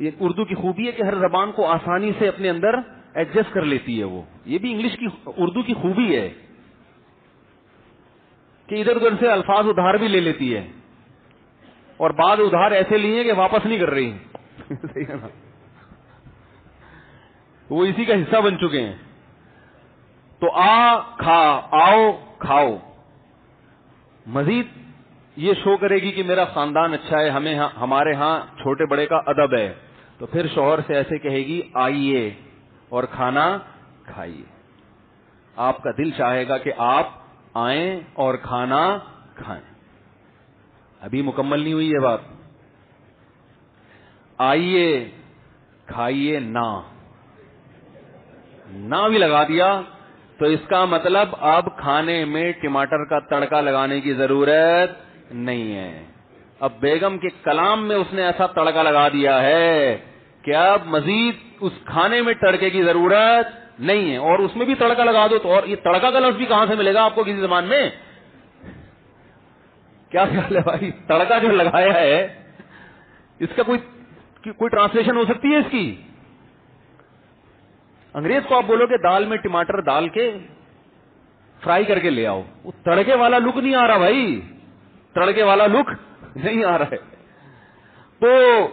ये उर्दू की खूबी है कि हर जबान को आसानी से अपने अंदर एडजस्ट कर लेती है वो। ये भी इंग्लिश की, उर्दू की खूबी है कि इधर उधर से अल्फाज उधार भी ले लेती है और बाद उधार ऐसे लिए कि वापस नहीं कर रही। वो इसी का हिस्सा बन चुके हैं। तो आ, खा, आओ, खाओ। मजीद ये शो करेगी कि मेरा खानदान अच्छा है, हमें हमारे यहाँ छोटे बड़े का अदब है। तो फिर शोहर से ऐसे कहेगी, आइए और खाना खाइए। आपका दिल चाहेगा कि आप आए और खाना खाएँ। अभी मुकम्मल नहीं हुई ये बात। आइए, खाइए ना। ना भी लगा दिया तो इसका मतलब अब खाने में टमाटर का तड़का लगाने की ज़रूरत नहीं है। अब बेगम के कलाम में उसने ऐसा तड़का लगा दिया है कि अब मजीद उस खाने में तड़के की ज़रूरत नहीं है। और उसमें भी तड़का लगा दो तो और ये तड़का का लफ्ज भी कहाँ से मिलेगा आपको किसी जमान में? क्या ख्याल है भाई? तड़का जो लगाया है, इसका कोई कोई ट्रांसलेशन हो सकती है इसकी? अंग्रेज़ को आप बोलोगे, दाल में टमाटर डाल के फ्राई करके ले आओ। वो तड़के वाला लुक नहीं आ रहा भाई। तड़के वाला लुक नहीं आ रहा है। तो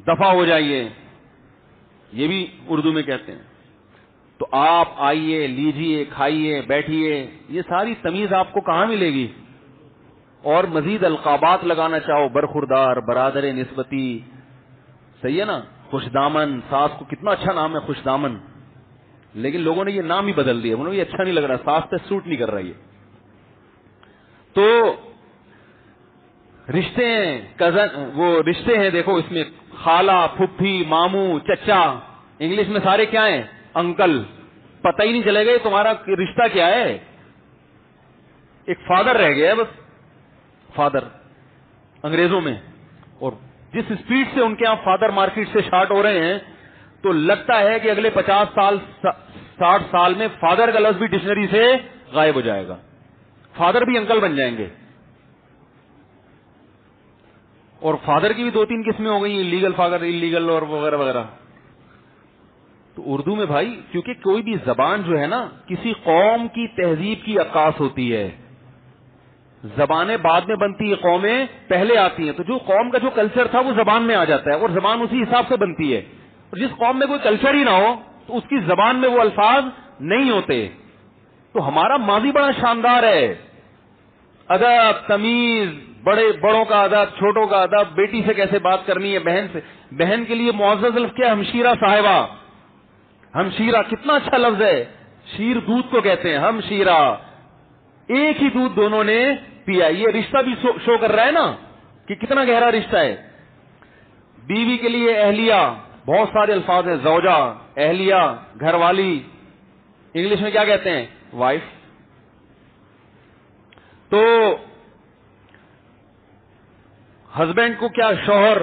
दफ़ा हो जाइए। ये भी उर्दू में कहते हैं। तो आप आइए, लीजिए, खाइए, बैठिए। ये सारी तमीज आपको कहाँ मिलेगी? और मजीद अलकाबात लगाना चाहो, बरखुरदार, बरादर, नस्बती। सही है ना? खुशदामन, सास को कितना अच्छा नाम है खुशदामन। लेकिन लोगों ने ये नाम ही बदल दिया। उन्होंने ये अच्छा नहीं लग रहा, सास पे सूट नहीं कर रहा ये। तो रिश्ते हैं कज़न, वो रिश्ते हैं, देखो इसमें, खाला फुफ्फी मामू, चचा, इंग्लिश में सारे क्या हैं? अंकल। पता ही नहीं चलेगा तुम्हारा रिश्ता क्या है। एक फादर रह गया बस। फादर, अंग्रेज़ों में। जिस स्पीड से उनके यहाँ फादर मार्केट से शार्ट हो रहे हैं तो लगता है कि अगले पचास साल साठ साल में फादर का लफ्ज भी डिक्शनरी से गायब हो जाएगा। फादर भी अंकल बन जाएँगे। और फादर की भी दो तीन किस्में हो गई लीगल फादर इलीगल और वगैरह वगैरह। तो उर्दू में भाई, क्योंकि कोई भी जबान जो है ना, किसी कौम की तहजीब की अक्कास होती है। जबानें बाद में बनती है, कौमें पहले आती हैं। तो जो कौम का जो कल्चर था, वो जबान में आ जाता है, और जबान उसी हिसाब से बनती है। और जिस कौम में कोई कल्चर ही ना हो तो उसकी जबान में वो अल्फाज नहीं होते। तो हमारा माजी बड़ा शानदार है। अदब, तमीज, बड़े, बड़ों का अदब, छोटों का अदब, बेटी से कैसे बात करनी है, बहन से, बहन के लिए मुआवजा लफ्ज क्या हमशीरा साहिबा। हमशीरा, कितना अच्छा लफ्ज है। शीर दूध को कहते हैं हम शीरा एक ही दूध दोनों ने पिया ये रिश्ता भी शो, शो कर रहा है ना कि कितना गहरा रिश्ता है। बीवी के लिए अहलिया बहुत सारे अल्फाज हैं जौजा अहलिया घरवाली। इंग्लिश में क्या कहते हैं? वाइफ तो हस्बैंड को क्या शोहर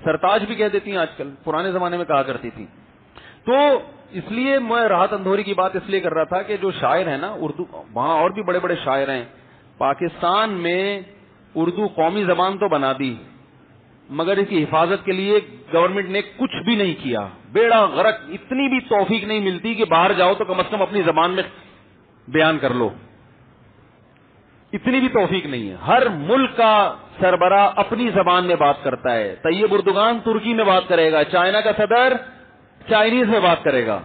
सरताज भी कह देती हैं आजकल पुराने जमाने में कहा करती थी। तो इसलिए मैं राहत अंधोरी की बात इसलिए कर रहा था कि जो शायर है ना उर्दू वहाँ और भी बड़े बड़े शायर हैं पाकिस्तान में उर्दू कौमी जबान तो बना दी, मगर इसकी हिफाजत के लिए गवर्नमेंट ने कुछ भी नहीं किया। बेड़ा गरक, इतनी भी तौफीक नहीं मिलती कि बाहर जाओ तो कम से कम अपनी जबान में बयान कर लो। इतनी भी तौफीक नहीं है। हर मुल्क का सरबरा अपनी जबान में बात करता है। तैयब उर्दुगान तुर्की में बात करेगा, चाइना का सदर चाइनीज़ में बात करेगा।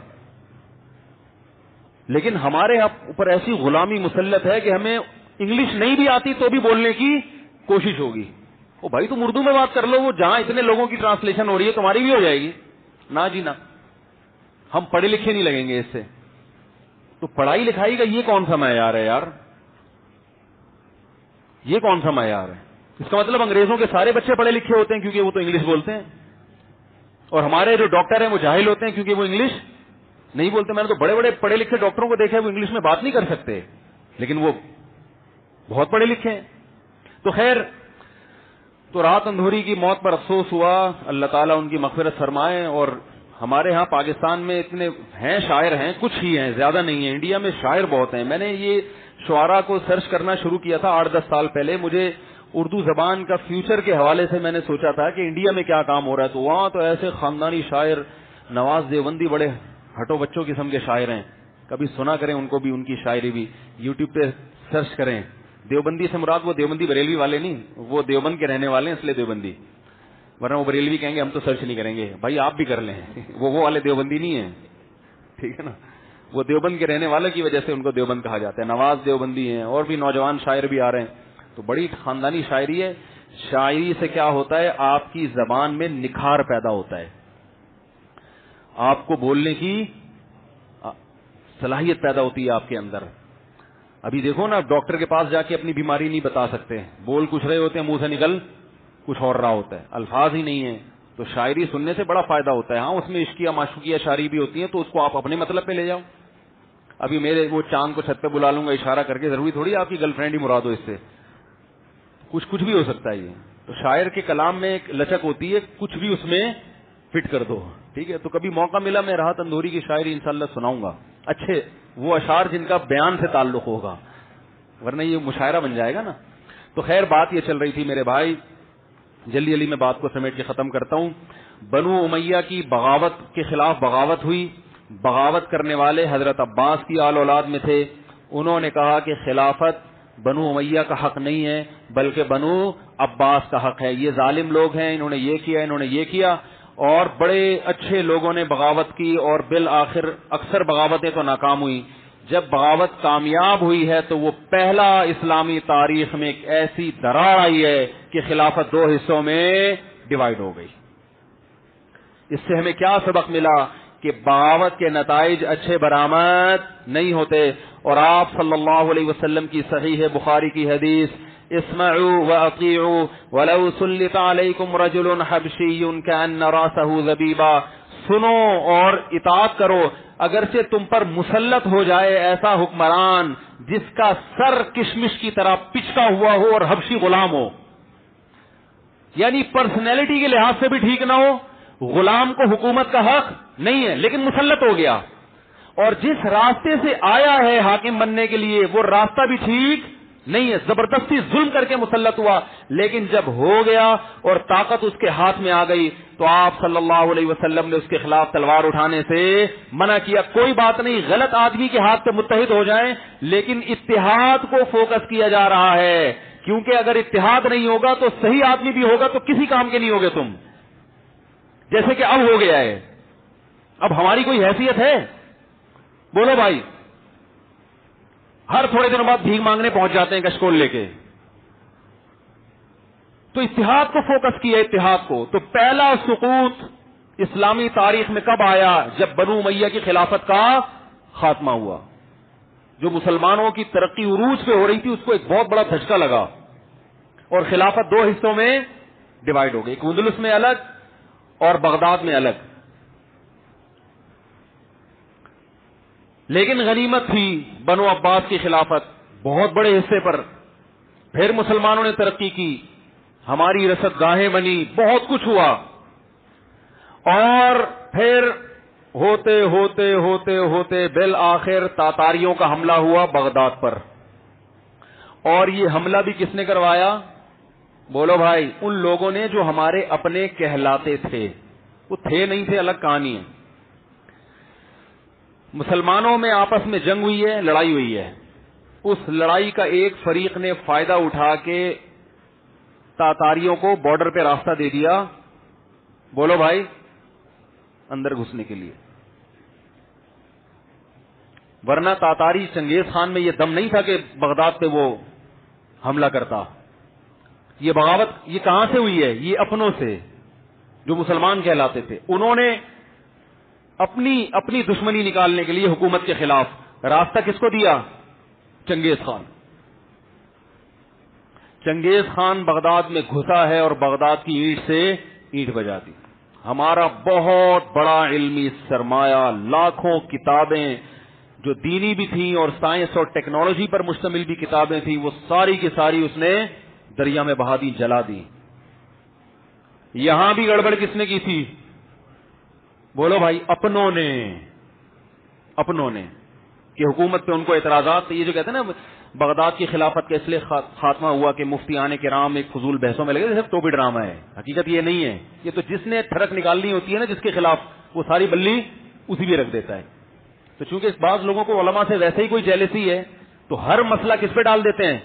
लेकिन हमारे ऊपर ऐसी गुलामी मुसलत है कि हमें इंग्लिश नहीं भी आती तो भी बोलने की कोशिश होगी। ओ भाई तुम उर्दू में बात कर लो, वो जहाँ इतने लोगों की ट्रांसलेशन हो रही है, तुम्हारी भी हो जाएगी। ना जी ना। हम पढ़े लिखे नहीं लगेंगे इससे। तो पढ़ाई लिखाई का ये कौन सा मैार है यार? ये कौन सा मैार है? इसका मतलब अंग्रेज़ों के सारे बच्चे पढ़े लिखे होते हैं क्योंकि वो तो इंग्लिश बोलते हैं। और हमारे जो डॉक्टर हैं, वो जाहिल होते हैं क्योंकि वो इंग्लिश नहीं बोलते। मैंने तो बड़े बड़े पढ़े लिखे डॉक्टरों को देखा है, वो इंग्लिश में बात नहीं कर सकते। लेकिन वो बहुत पढ़े लिखे हैं। तो खैर तो रात अंधोरी की मौत पर अफसोस हुआ, अल्लाह ताला उनकी मफफरत फरमाए और हमारे यहाँ पाकिस्तान में इतने हैं शायर हैं, कुछ ही हैं, ज़्यादा नहीं है, इंडिया में शायर बहुत हैं। मैंने ये शुरा को सर्च करना शुरू किया था आठ दस साल पहले। मुझे उर्दू जबान का फ्यूचर के हवाले से मैंने सोचा था कि इंडिया में क्या काम हो रहा है। तो वहाँ तो ऐसे खानदानी शायर, नवाज़ देवबंदी बड़े हटो बच्चों किस्म के शायर हैं। कभी सुना करें उनको भी, उनकी शायरी भी। यूट्यूब पे सर्च करें। देवबंदी से मुराद, वो देवबंदी बरेलवी वाले नहीं, वो देवबंद के रहने वाले हैं, इसलिए देवबंदी। वरना वो बरेलवी कहेंगे, हम तो सर्च नहीं करेंगे। भाई, आप भी कर लें। वो वो वाले देवबंदी नहीं है। ठीक है ना? वो देवबंद के रहने वाले की वजह से उनको देवबंद कहा जाता है। नवाज़ देवबंदी हैं, और भी नौजवान शायर भी आ रहे हैं। तो बड़ी खानदानी शायरी है। शायरी से क्या होता है? आपकी जबान में निखार पैदा होता है। आपको बोलने की सलाहियत पैदा होती है आपके अंदर। अभी देखो ना, डॉक्टर के पास जाके अपनी बीमारी नहीं बता सकते। बोल कुछ रहे होते हैं, मुँह से निकल, कुछ और रहा होता है। अल्फाज ही नहीं है। तो शायरी सुनने से बड़ा फ़ायदा होता है। हाँ उसमें इश्किया, माशुकिया, शायरी भी होती है तो उसको आप अपने मतलब पे ले जाओ। अभी मेरे वो चाँद को छत पे बुला लूँगा, इशारा करके, ज़रूरी थोड़ी आपकी गर्लफ्रेंड ही मुराद हो इससे। कुछ कुछ भी हो सकता है ये। तो शायर के कलाम में एक लचक होती है, कुछ भी उसमें फिट कर दो। ठीक है? तो कभी मौका मिला, मैं राहत अंदूरी की शायरी इंशाल्लाह सुनाऊँगा। अच्छे, वो अशार जिनका बयान से ताल्लुक होगा। वरना ये मुशायरा बन जाएगा ना? तो खैर, बात ये चल रही थी मेरे भाई, जल्दी जल्दी मैं बात को समेट के खत्म करता हूँ। बनु उमैया की बगावत, के खिलाफ बगावत हुई। बगावत करने वाले हज़रत अब्बास की आल औलाद में थे। उन्होंने कहा कि खिलाफत बनु उमैया का हक नहीं है, बल्कि बनु अब्बास का हक है। ये जालिम लोग हैं, इन्होंने ये किया, इन्होंने ये किया। और बड़े अच्छे लोगों ने बगावत की और बिल आखिर अक्सर बगावतें तो नाकाम हुई। जब बगावत कामयाब हुई है तो वो पहला इस्लामी तारीख में एक ऐसी दरार आई है कि खिलाफत दो हिस्सों में डिवाइड हो गई। इससे हमें क्या सबक मिला कि बगावत के नतज अच्छे बरामद नहीं होते और आप सल्लल्लाहु अलैहि वसल्लम की सही है बुखारी की हदीस इसमऊ व अकीऊ वलऊ सुल्लितकुम रजुल हबशी कैन रासहू जबीबा सुनो और इतात करो अगर से तुम पर मुसल्लत हो जाए ऐसा हुक्मरान जिसका सर किशमिश की तरह पिचका हुआ हो और हबशी गुलाम हो यानी पर्सनैलिटी के लिहाज से भी ठीक ना हो गुलाम को हुकूमत का हक नहीं है लेकिन मुसल्लत हो गया और जिस रास्ते से आया है हाकिम बनने के लिए वो रास्ता भी ठीक नहीं है। ज़बरदस्ती जुल्म करके मुसलत हुआ। लेकिन जब हो गया और ताकत उसके हाथ में आ गई तो आप सल्लल्लाहु अलैहि वसल्लम ने उसके खिलाफ तलवार उठाने से मना किया। कोई बात नहीं, गलत आदमी के हाथ पे मुतहद हो जाए, लेकिन इतिहाद को फोकस किया जा रहा है। क्योंकि अगर इतिहाद नहीं होगा तो सही आदमी भी होगा तो किसी काम के नहीं होगे तुम। जैसे कि अब हो गया है। अब हमारी कोई हैसियत है? बोलो भाई। हर थोड़े दिनों बाद भीख मांगने पहुँच जाते हैं कशकोल लेके। तो इतिहाद को फोकस किया, इतिहाद को। तो पहला सुकूत इस्लामी तारीख में कब आया? जब बनु मैया की खिलाफत का खात्मा हुआ। जो मुसलमानों की तरक्की उरूज पे हो रही थी, उसको एक बहुत बड़ा झटका लगा। और खिलाफत दो हिस्सों में डिवाइड हो गई। एक में अलग और बगदाद में अलग। लेकिन गनीमत थी बनो अब्बास की खिलाफत। बहुत बड़े हिस्से पर फिर मुसलमानों ने तरक्की की। हमारी रसद गाहें बनी, बहुत कुछ हुआ। और फिर होते होते होते होते बिल आखिर तातारियों का हमला हुआ बगदाद पर। और ये हमला भी किसने करवाया? बोलो भाई, उन लोगों ने जो हमारे अपने कहलाते थे। वो थे नहीं, थे अलग कहानी है। मुसलमानों में आपस में जंग हुई है, लड़ाई हुई है। उस लड़ाई का एक फरीक ने फ़ायदा उठा के तातारियों को बॉर्डर पे रास्ता दे दिया। बोलो भाई, अंदर घुसने के लिए। वरना तातारी चंगेज खान में यह दम नहीं था कि बगदाद पे वो हमला करता। ये बगावत ये कहाँ से हुई है? ये अपनों से, जो मुसलमान कहलाते थे। उन्होंने अपनी अपनी दुश्मनी निकालने के लिए हुकूमत के खिलाफ। रास्ता किसको दिया? Genghis Khan. Genghis Khan Baghdad में घुसा है और बगदाद की ईट से ईट बजा दी। हमारा बहुत बड़ा इल्मी सरमाया, लाखों किताबें जो दीनी भी थी और साइंस और टेक्नोलॉजी पर मुश्तमिल भी किताबें थी, वो सारी की सारी उसने दरिया में बहा दी, जला दी। यहाँ भी गड़बड़ किसने की थी? बोलो भाई, अपनों ने। अपनों ने। कि हुकूमत पे उनको एतराजात ये जो कहते हैं ना, बगदाद की खिलाफत का इसलिए खात्मा हुआ कि मुफ्ती आने के राम एक फजूल बहसों में लगे, जैसे टोपी ड्रामा है। हकीकत ये नहीं है। ये तो जिसने ठड़क निकालनी होती है ना, जिसके खिलाफ वो सारी बल्ली उसी भी रख देता है। तो चूँकि इस बाज लोगों को ओलमा से वैसे ही कोई जेलसी है तो हर मसला किस पे डाल देते हैं?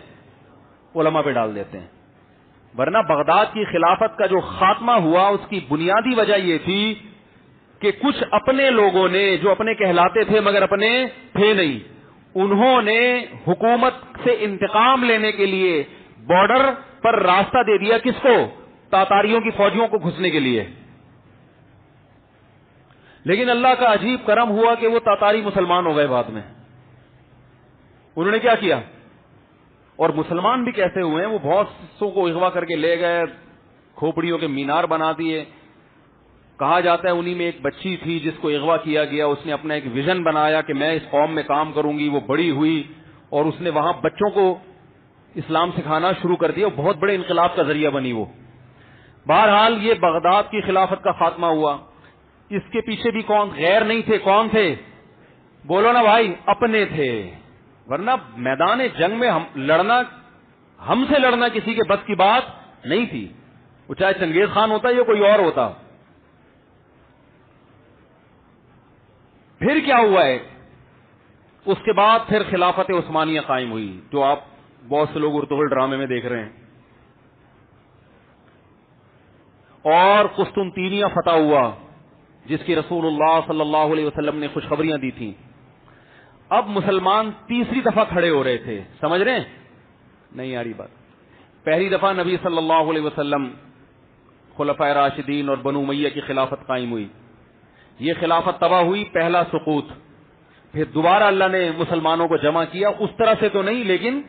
ओलमा पे डाल देते हैं। वरना बगदाद की खिलाफत का जो खात्मा हुआ, उसकी बुनियादी वजह यह थी कि कुछ अपने लोगों ने, जो अपने कहलाते थे मगर अपने थे नहीं, उन्होंने हुकूमत से इंतकाम लेने के लिए बॉर्डर पर रास्ता दे दिया किसको? तातारियों की फौजियों को घुसने के लिए। लेकिन अल्लाह का अजीब करम हुआ कि वो तातारी मुसलमान हो गए बाद में। उन्होंने क्या किया? और मुसलमान भी कैसे हुए हैं? वो बहुत सौ को अगवा करके ले गए, खोपड़ियों के मीनार बना दिए। कहा जाता है, उन्हीं में एक बच्ची थी जिसको अगवा किया गया। उसने अपना एक विजन बनाया कि मैं इस कौम में काम करूँगी। वो बड़ी हुई और उसने वहाँ बच्चों को इस्लाम सिखाना शुरू कर दिया। बहुत बड़े इनकलाब का ज़रिया बनी वो। बहरहाल, ये बगदाद की खिलाफत का खात्मा हुआ। इसके पीछे भी कौन? गैर नहीं थे। कौन थे? बोलो ना भाई, अपने थे। वरना मैदान जंग में हम लड़ना, हमसे लड़ना किसी के बस की बात नहीं थी। वो चाहे चंगेज खान होता या कोई और होता। फिर क्या हुआ है? उसके बाद फिर खिलाफत उस्मानिया कायम हुई, जो आप बहुत से लोग उर्तुगल ड्रामे में देख रहे हैं। और कुस्तुनतीनिया फतह हुआ, जिसकी रसूलुल्लाह सल्लल्लाहु अलैहि वसल्लम ने खुशखबरियाँ दी थी। अब मुसलमान तीसरी दफ़ा खड़े हो रहे थे। समझ रहे हैं? नहीं रही बात। पहली दफ़ा नबी सल्लल्लाहु अलैहि वसल्लम खुलफा राशिदीन और बनु मैया की खिलाफत कायम हुई। ये खिलाफत तबाह हुई, पहला सुकूत। फिर दोबारा अल्लाह ने मुसलमानों को जमा किया। उस तरह से तो नहीं, लेकिन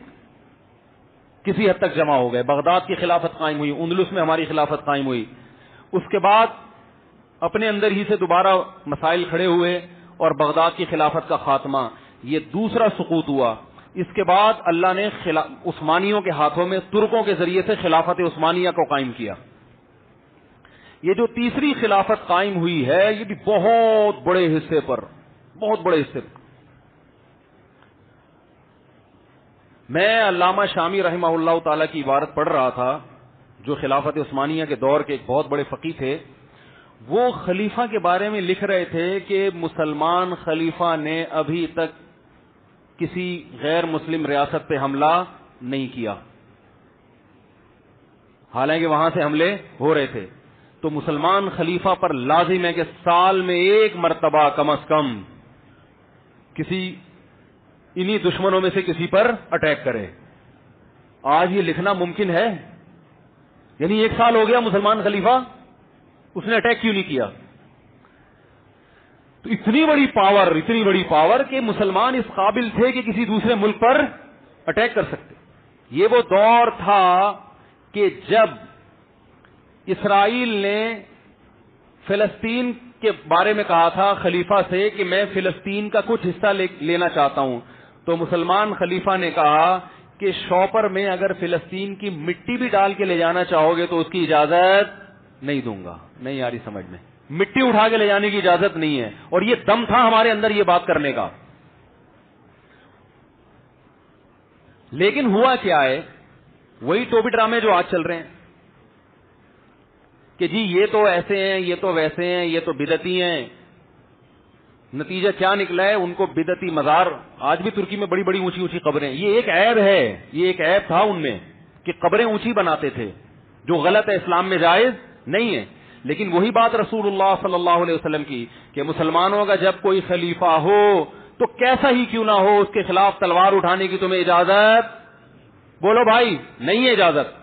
किसी हद तक जमा हो गए। बगदाद की खिलाफत कायम हुई, उंदलुस में हमारी खिलाफत कायम हुई। उसके बाद अपने अंदर ही से दोबारा मसाइल खड़े हुए और बगदाद की खिलाफत का खात्मा। ये दूसरा सुकूत हुआ। इसके बाद अल्लाह ने उस्मानियों के हाथों में तुर्कों के ज़रिए से खिलाफत उस्मानिया को कायम किया। ये जो तीसरी खिलाफत कायम हुई है, ये भी बहुत बड़े हिस्से पर, बहुत बड़े हिस्से पर। मैं अल्लामा शामी रहमा ताला की इबारत पढ़ रहा था, जो खिलाफत उस्मानिया के दौर के एक बहुत बड़े फकी थे, वो खलीफा के बारे में लिख रहे थे कि मुसलमान खलीफा ने अभी तक किसी गैर मुस्लिम रियासत पे हमला नहीं किया। हालाँकि वहाँ से हमले हो रहे थे। तो मुसलमान खलीफा पर लाजिम है कि साल में एक मरतबा कम अज कम किसी इन्हीं दुश्मनों में से किसी पर अटैक करे। आज ये लिखना मुमकिन है। यानी एक साल हो गया मुसलमान खलीफा, उसने अटैक क्यों नहीं किया? तो इतनी बड़ी पावर, इतनी बड़ी पावर कि मुसलमान इस काबिल थे कि किसी दूसरे मुल्क पर अटैक कर सकते। ये वो दौर था कि जब इसराइल ने फिलस्तीन के बारे में कहा था खलीफा से कि मैं फिलस्तीन का कुछ हिस्सा ले, लेना चाहता हूँ। तो मुसलमान खलीफा ने कहा कि शॉपर में अगर फिलस्तीन की मिट्टी भी डाल के ले जाना चाहोगे तो उसकी इजाज़त नहीं दूँगा। नहीं आ रही समझ में। मिट्टी उठा के ले जाने की इजाज़त नहीं है। और ये दम था हमारे अंदर ये बात करने का। लेकिन हुआ क्या है? वही टोपी ड्रामे जो आज चल रहे हैं। कि जी, ये तो ऐसे हैं, ये तो वैसे हैं, ये तो बिदती हैं। नतीजा क्या निकला है? उनको बिदती मजार। आज भी तुर्की में बड़ी बड़ी ऊँची ऊँची कब्रें ये एक ऐब है, ये एक ऐब था उनमें कि कब्रें ऊँची बनाते थे, जो गलत है इस्लाम में जायज़ नहीं है। लेकिन वही बात रसूलुल्लाह सल्लल्लाहु अलैहि वसल्लम की, कि मुसलमानों का जब कोई खलीफा हो तो कैसा ही क्यों ना हो उसके खिलाफ तलवार उठाने की तुम्हें इजाज़त? बोलो भाई, नहीं है इजाज़त।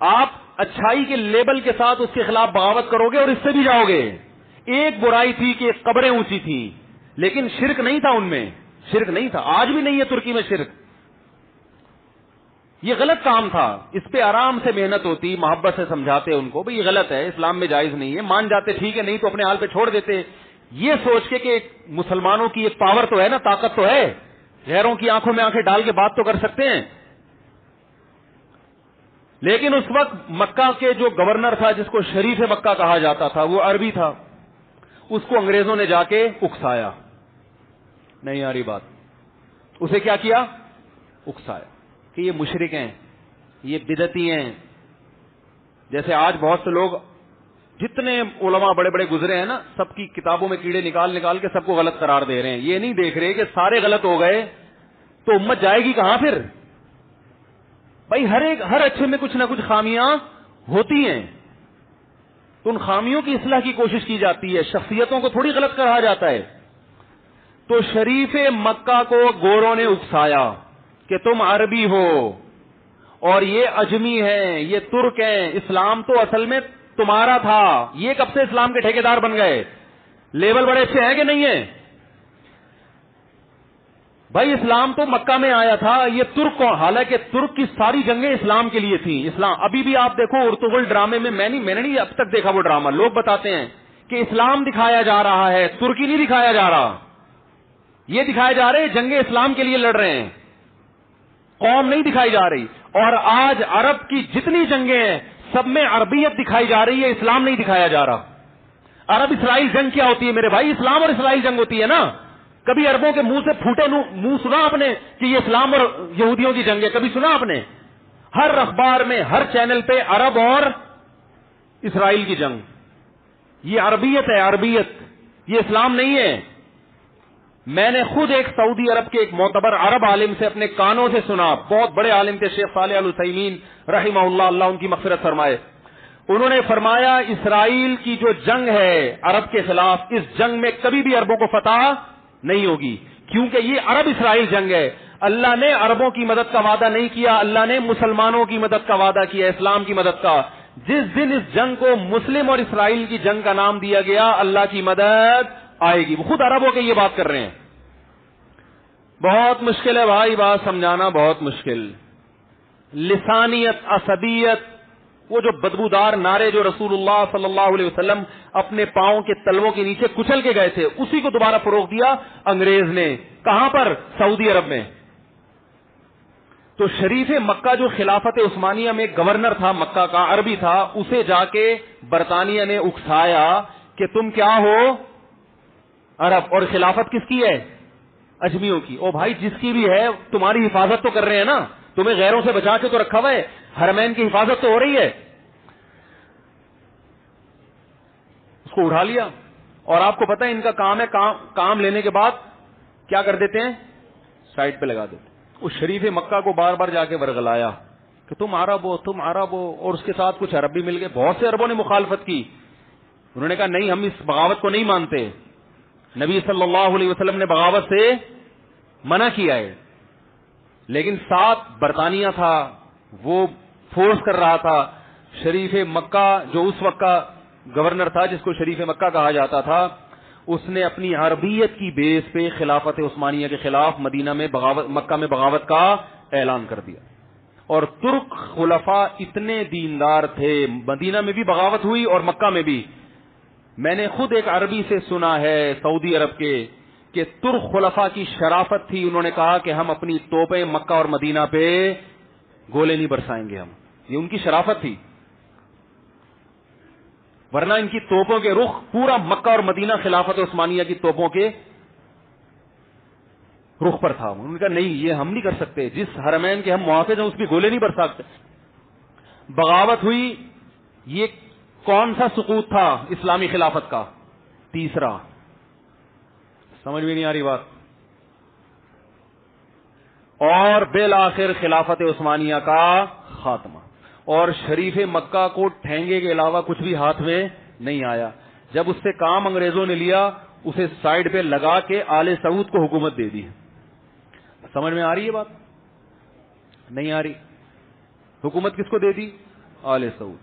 आप अच्छाई के लेबल के साथ उसके खिलाफ बगावत करोगे और इससे भी जाओगे। एक बुराई थी कि कब्रें ऊँची थी, लेकिन शिरक नहीं था उनमें। शिरक नहीं था। आज भी नहीं है तुर्की में शिरक। ये गलत काम था। इस पे आराम से मेहनत होती, मोहब्बत से समझाते उनको, भाई ये गलत है, इस्लाम में जायज़ नहीं है, मान जाते ठीक है, नहीं तो अपने हाल पे छोड़ देते। ये सोच के कि मुसलमानों की एक पावर तो है ना, ताकत तो है। गैरों की आँखों में आँखें डाल के बात तो कर सकते हैं। लेकिन उस वक्त मक्का के जो गवर्नर था, जिसको शरीफ मक्का कहा जाता था, वो अरबी था। उसको अंग्रेज़ों ने जाके उकसाया। नहीं आ रही बात। उसे क्या किया? उकसाया। कि ये मुशरक हैं, ये बिदती हैं। जैसे आज बहुत से लोग, जितने उलमा बड़े बड़े गुजरे हैं ना, सबकी किताबों में कीड़े निकाल निकाल के सबको गलत करार दे रहे हैं। ये नहीं देख रहे कि सारे गलत हो गए तो उम्मत जाएगी कहाँ फिर? भाई, हर एक, हर अच्छे में कुछ ना कुछ खामियाँ होती हैं। तो उन खामियों की इसलाह की कोशिश की जाती है, शख्सियतों को थोड़ी गलत कहा जाता है। तो शरीफ मक्का को गोरों ने उकसाया कि तुम अरबी हो, और ये अजमी है, ये तुर्क है, इस्लाम तो असल में तुम्हारा था। ये कब से इस्लाम के ठेकेदार बन गए? लेवल बड़े अच्छे हैं कि नहीं है? भाई, इस्लाम तो मक्का में आया था, ये तुर्क हालाँकि तुर्क की सारी जंगें इस्लाम के लिए थी। इस्लाम, अभी भी आप देखो उर्तुगुल ड्रामे में मैं नहीं मैंने नहीं अब तक देखा वो ड्रामा। लोग बताते हैं कि इस्लाम दिखाया जा रहा है, तुर्की नहीं दिखाया जा रहा। ये दिखाए जा रहे जंगे इस्लाम के लिए लड़ रहे हैं। कौम नहीं दिखाई जा रही। और आज अरब की जितनी जंगे हैं, सब में अरबियत दिखाई जा रही है, इस्लाम नहीं दिखाया जा रहा। अरब इसराइल जंग क्या होती है मेरे भाई? इस्लाम और इसराइल जंग होती है ना? कभी अरबों के मुँह से फूटे मुँह सुना आपने कि ये इस्लाम और यहूदियों की जंग है? कभी सुना आपने? हर अखबार में, हर चैनल पे अरब और इसराइल की जंग। ये अरबियत है, अरबियत। ये इस्लाम नहीं है। मैंने खुद एक सऊदी अरब के एक मोतबर अरब आलिम से अपने कानों से सुना। बहुत बड़े आलिम थे, शेख साल अलसैमीन रही अल्लाह उनकी मफफरत फरमाए। उन्होंने फरमाया, इसराइल की जो जंग है अरब के खिलाफ, इस जंग में कभी भी अरबों को फतह नहीं होगी। क्योंकि ये अरब इसराइल जंग है। अल्लाह ने अरबों की मदद का वादा नहीं किया। अल्लाह ने मुसलमानों की मदद का वादा किया, इस्लाम की मदद का। जिस दिन इस जंग को मुस्लिम और इसराइल की जंग का नाम दिया गया, अल्लाह की मदद आएगी। वो खुद अरब होकर ये बात कर रहे हैं। बहुत मुश्किल है भाई, बात समझाना बहुत मुश्किल। लिसानियत, असदियत वो जो बदबूदार नारे जो रसूलुल्लाह सल्लल्लाहु अलैहि वसल्लम अपने पाओं के तलवों के नीचे कुचल के गए थे, उसी को दोबारा फरोग दिया अंग्रेज़ ने। कहाँ पर? सऊदी अरब में। तो शरीफ मक्का जो खिलाफत उस्मानिया में गवर्नर था, मक्का का अरबी था, उसे जाके बरतानिया ने उकसाया कि तुम क्या हो? अरब। और खिलाफत किसकी है? अजमियों की। ओ भाई, जिसकी भी है, तुम्हारी हिफाजत तो कर रहे हैं ना? तुम्हें गैरों से बचा के तो रखा हुआ है। हरमैन की हिफाजत तो हो रही है। उसको उठा लिया। और आपको पता है इनका काम है, काम काम लेने के बाद क्या कर देते हैं? साइड पे लगा देते उस शरीफ मक्का को बार बार जाके वर्गलाया कि तुम अरब हो, तुम अरब हो, और उसके साथ कुछ अरब भी मिल गए। बहुत से अरबों ने मुखालफत की। उन्होंने कहा, नहीं, हम इस बगावत को नहीं मानते। नबी सल्लल्लाहु अलैहि वसल्लम ने बगावत से मना किया है। लेकिन साथ बरतानिया था। वो फोर्स कर रहा था। शरीफ मक्का, जो उस वक्त का गवर्नर था, जिसको शरीफ मक्का कहा जाता था, उसने अपनी अरबियत की बेस पे खिलाफत उस्मानिया के खिलाफ मदीना में बगावत, मक्का में बगावत का ऐलान कर दिया। और तुर्क खुलफा इतने दीनदार थे। मदीना में भी बगावत हुई और मक्का में भी। मैंने खुद एक अरबी से सुना है, सऊदी अरब के, कि तुर्क खुलफा की शराफत थी। उन्होंने कहा कि हम अपनी तोपे मक्का और मदीना पे गोले नहीं बरसाएँगे हम। ये उनकी शराफत थी। वरना इनकी तोपों के रुख पूरा मक्का और मदीना खिलाफत उस्मानिया की तोपों के रुख पर था। उन्होंने कहा, नहीं, ये हम नहीं कर सकते। जिस हरमैन के हम मुहाफिज हैं, उसकी गोले नहीं बरसा सकते। बगावत हुई। ये कौन सा सुकूत था इस्लामी खिलाफत का? तीसरा। समझ में नहीं आ रही बात। और बिल आखिर खिलाफत उस्मानिया का खात्मा। और शरीफ मक्का को ठेंगे के अलावा कुछ भी हाथ में नहीं आया। जब उससे काम अंग्रेज़ों ने लिया, उसे साइड पे लगा के आले सऊद को हुकूमत दे दी समझ में आ रही है बात? नहीं आ रही। हुकूमत किसको दे दी? आले सऊद।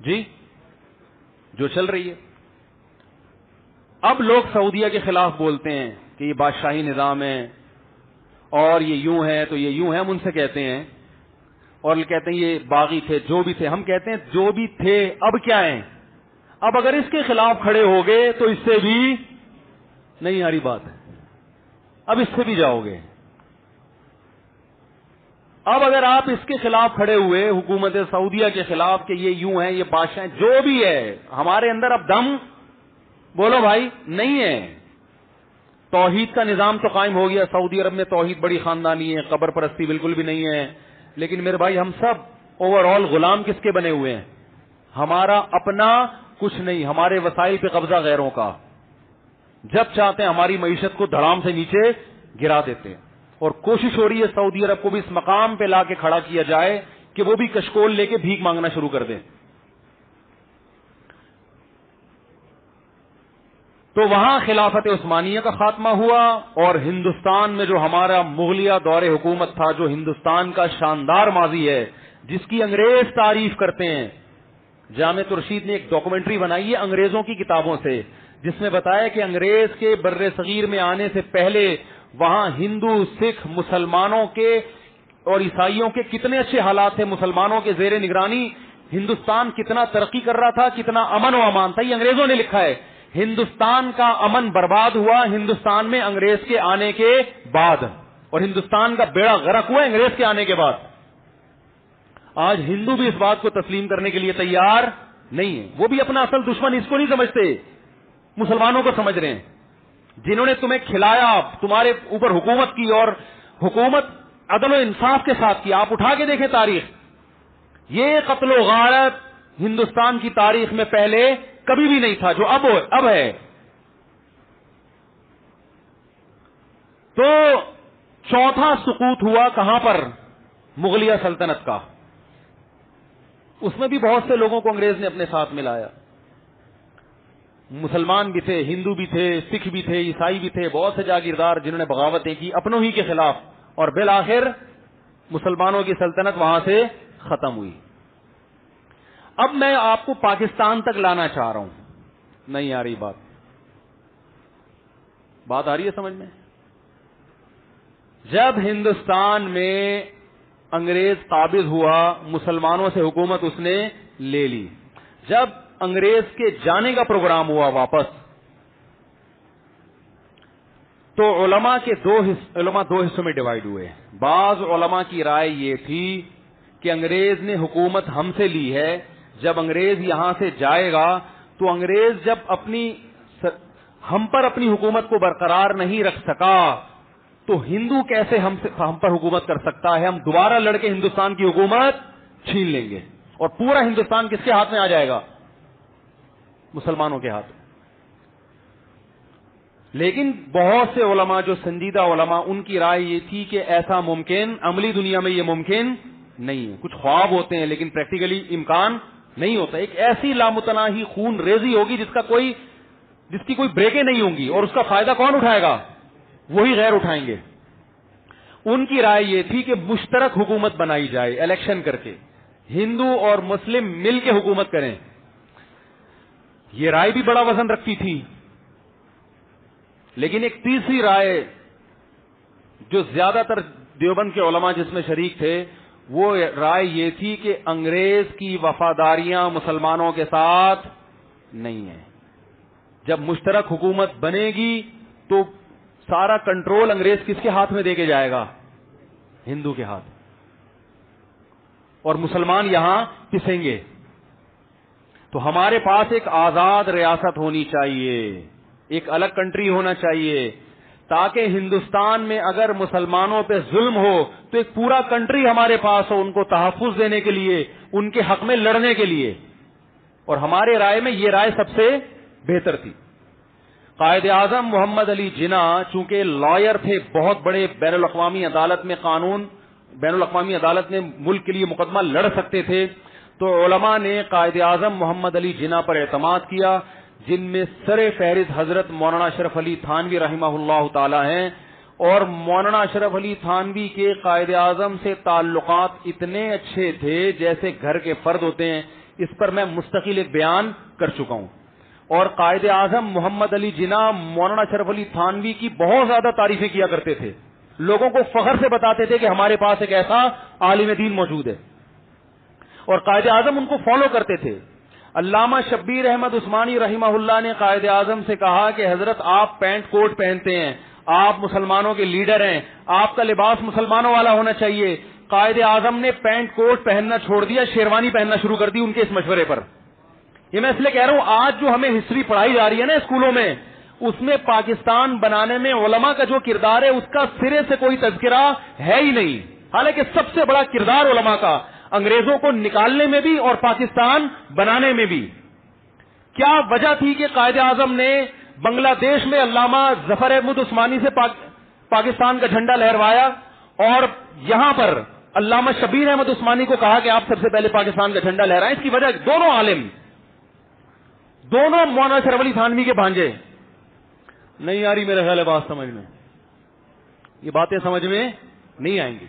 जी? जो चल रही है। अब लोग सऊदिया के खिलाफ बोलते हैं कि ये बादशाही निज़ाम है, और ये यूँ है तो ये यूँ है हम उनसे कहते हैं। और कहते हैं, ये बागी थे, जो भी थे। हम कहते हैं, जो भी थे, अब क्या है? अब अगर इसके खिलाफ खड़े हो गए तो इससे भी नहीं रही बात अब इससे भी जाओगे। अब अगर आप इसके खिलाफ खड़े हुए, हुकूमत सऊदिया के खिलाफ, कि ये यूँ है, ये बादशाह जो भी है, हमारे अंदर अब दम, बोलो भाई, नहीं है। तोहीद का निज़ाम तो कायम हो गया। सऊदी अरब में तोहीद बड़ी खानदानी है, कबर परस्ती बिल्कुल भी नहीं है। लेकिन मेरे भाई, हम सब ओवरऑल गुलाम किसके बने हुए हैं? हमारा अपना कुछ नहीं, हमारे वसाइल पे कब्जा गैरों का। जब चाहते हैं, हमारी मीशत को धड़ाम से नीचे गिरा देते हैं। और कोशिश हो रही है, सऊदी अरब को भी इस मकाम पे लाके खड़ा किया जाए कि वो भी कशकोल लेके भीख मांगना शुरू कर दें। तो वहाँ खिलाफत उस्मानिया का खात्मा हुआ और हिंदुस्तान में जो हमारा मुगलिया दौरे हुकूमत था, जो हिंदुस्तान का शानदार माजी है, जिसकी अंग्रेज़ तारीफ़ करते हैं। जाम तुरशीद ने एक डॉक्यूमेंट्री बनाई है अंग्रेज़ों की किताबों से, जिसमें बताया कि अंग्रेज़ के बर्र सगीर में आने से पहले वहाँ हिंदू, सिख, मुसलमानों के और ईसाइयों के कितने अच्छे हालात थे, मुसलमानों के जेर निगरानी, हिंदुस्तान कितना तरक्की कर रहा था, कितना अमन व अमान था, ये अंग्रेज़ों ने लिखा है। हिंदुस्तान का अमन बर्बाद हुआ, हिंदुस्तान में अंग्रेज़ के आने के बाद। और हिंदुस्तान का बेड़ा गरक हुआ अंग्रेज़ के आने के बाद। आज हिंदू भी इस बात को तस्लीम करने के लिए तैयार नहीं है। वो भी अपना असल दुश्मन इसको नहीं समझते। मुसलमानों को समझ रहे हैं। जिन्होंने तुम्हें खिलाया, तुम्हारे ऊपर हुकूमत की और हुकूमत अदल इंसाफ के साथ की। आप उठा के देखें तारीख। ये कत्लो गारत हिंदुस्तान की तारीख में पहले कभी भी नहीं था, जो अब अब है। तो चौथा सुकूत हुआ कहाँ पर? मुगलिया सल्तनत का। उसमें भी बहुत से लोगों को अंग्रेज़ ने अपने साथ मिलाया। मुसलमान भी थे, हिंदू भी थे, सिख भी थे, ईसाई भी थे, बहुत से जागीरदार जिन्होंने बगावतें की अपनों ही के खिलाफ। और बिल आखिर मुसलमानों की सल्तनत वहाँ से खत्म हुई। अब मैं आपको पाकिस्तान तक लाना चाह रहा हूँ। नहीं आ रही बात। बात आ रही है समझ में? जब हिंदुस्तान में अंग्रेज़ काबिज हुआ, मुसलमानों से हुकूमत उसने ले ली। जब अंग्रेज़ के जाने का प्रोग्राम हुआ वापस तो ओलमा के दो उलमा दो हिस्सों में डिवाइड हुए। बाज ओलमा की राय ये थी कि अंग्रेज़ ने हुकूमत हमसे ली है जब अंग्रेज़ यहाँ से जाएगा तो अंग्रेज़ जब अपनी हम पर अपनी हुकूमत को बरकरार नहीं रख सका तो हिंदू कैसे हम हम पर हुकूमत कर सकता है? हम दोबारा लड़के हिंदुस्तान की हुकूमत छीन लेंगे। और पूरा हिंदुस्तान किसके हाथ में आ जाएगा? मुसलमानों के हाथ। लेकिन बहुत से ओलमा जो संजीदा ओलमा उनकी राय ये थी कि ऐसा मुमकिन, अमली दुनिया में ये मुमकिन नहीं है। कुछ ख्वाब होते हैं, लेकिन प्रैक्टिकली इम्कान नहीं होता। एक ऐसी लामुतनाही खून रेजी होगी जिसका कोई, जिसकी कोई ब्रेकें नहीं होंगी और उसका फ़ायदा कौन उठाएगा? वही गैर उठाएँगे। उनकी राय यह थी कि मुश्तरक हुकूमत बनाई जाए, इलेक्शन करके। हिंदू और मुस्लिम मिल के हुकूमत करें। यह राय भी बड़ा वज़न रखती थी। लेकिन एक तीसरी राय, जो ज़्यादातर देवबंद के ओलमा जिसमें शरीक थे वो राय ये थी कि अंग्रेज़ की वफादारियाँ मुसलमानों के साथ नहीं है। जब मुश्तरक हुकूमत बनेगी तो सारा कंट्रोल अंग्रेज़ किसके हाथ में देके जाएगा? हिंदू के हाथ। और मुसलमान यहाँ पिसेंगे। तो हमारे पास एक आज़ाद रियासत होनी चाहिए, एक अलग कंट्री होना चाहिए ताकि हिंदुस्तान में अगर मुसलमानों पे जुल्म हो तो एक पूरा कंट्री हमारे पास हो उनको तहफुज देने के लिए, उनके हक में लड़ने के लिए। और हमारे राय में ये राय सबसे बेहतर थी। कायद आज़म मोहम्मद अली जिना, चूँकि लॉयर थे, बहुत बड़े बैन अवी अदालत में कानून बैन अवी अदालत में मुल्क के लिए मुकदमा लड़ सकते थे। तो ओलमा ने कायद आज़म मोहम्मद अली जिना पर एतमाद किया। जिनमें सर फहरिस्त हज़रत मौलाना अशरफ अली थानवी रही ताला हैं और मौलाना अशरफ अली थानवी के कायद आज़म से ताल्लुकात इतने अच्छे थे जैसे घर के फर्द होते हैं, इस पर मैं मुस्तकिल एक बयान कर चुका हूँ। और कायद आज़म मोहम्मद अली जिना मौलाना शरफ अली थानवी की बहुत ज़्यादा तारीफें किया करते थे। लोगों को फखर से बताते थे कि हमारे पास एक ऐसा आलिम दीन मौजूद है। और कायद आज़म उनको फॉलो करते थे। अल्लामा शब्बीर अहमद उस्मानी रहीमहुल्ला ने कायद आज़म से कहा कि हज़रत, आप पैंट कोट पहनते हैं, आप मुसलमानों के लीडर हैं, आपका लिबास मुसलमानों वाला होना चाहिए। कायद आज़म ने पैंट कोट पहनना छोड़ दिया, शेरवानी पहनना शुरू कर दी उनके इस मशवरे पर। ये मैं इसलिए कह रहा हूँ, आज जो हमें हिस्ट्री पढ़ाई जा रही है ना स्कूलों में, उसमें पाकिस्तान बनाने में ओलमा का जो किरदार है, उसका सिरे से कोई तस्करा है ही नहीं। हालाँकि सबसे बड़ा किरदार ओलमा का अंग्रेज़ों को निकालने में भी और पाकिस्तान बनाने में भी। क्या वजह थी कि कायदे आज़म ने बांग्लादेश में अल्लामा ज़फ़र अहमद उस्मानी से पा, पाकिस्तान का झंडा लहरवाया और यहाँ पर अल्लामा शबीर अहमद उस्मानी को कहा कि आप सबसे पहले पाकिस्तान का झंडा लहराएँ। इसकी वजह दोनों आलिम दोनों मौना शरवली थानवी के भांजे। नहीं आ रही मेरे ख्याल है बात समझ में। ये बातें समझ में नहीं आएँगी।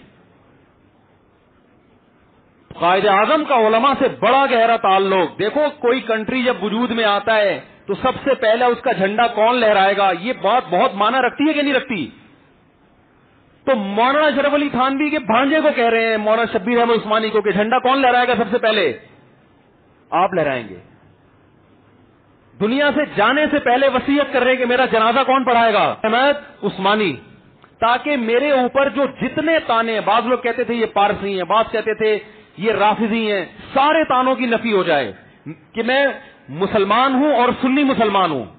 कायद आज़म का ओलमा से बड़ा गहरा ताल्लुक। देखो, कोई कंट्री जब वजूद में आता है तो सबसे पहले उसका झंडा कौन लहराएगा? ये बात बहुत माना रखती है कि नहीं रखती? तो मौलाना शरफ अली थानवी के भांजे को कह रहे हैं, मौलाना शब्बीर अहमद उस्मानी को, कि झंडा कौन लहराएगा सबसे पहले? आप लहराएँगे। दुनिया से जाने से पहले वसीयत कर रहे हैं कि मेरा जनाजा कौन पढ़ाएगा? अहमद उस्मानी। ताकि मेरे ऊपर जो जितने ताने बाज लोग कहते थे, ये पारसी हैं बाज कहते थे ये राफिजी हैं। सारे तानों की नफी हो जाए। कि मैं मुसलमान हूँ और सुन्नी मुसलमान हूँ।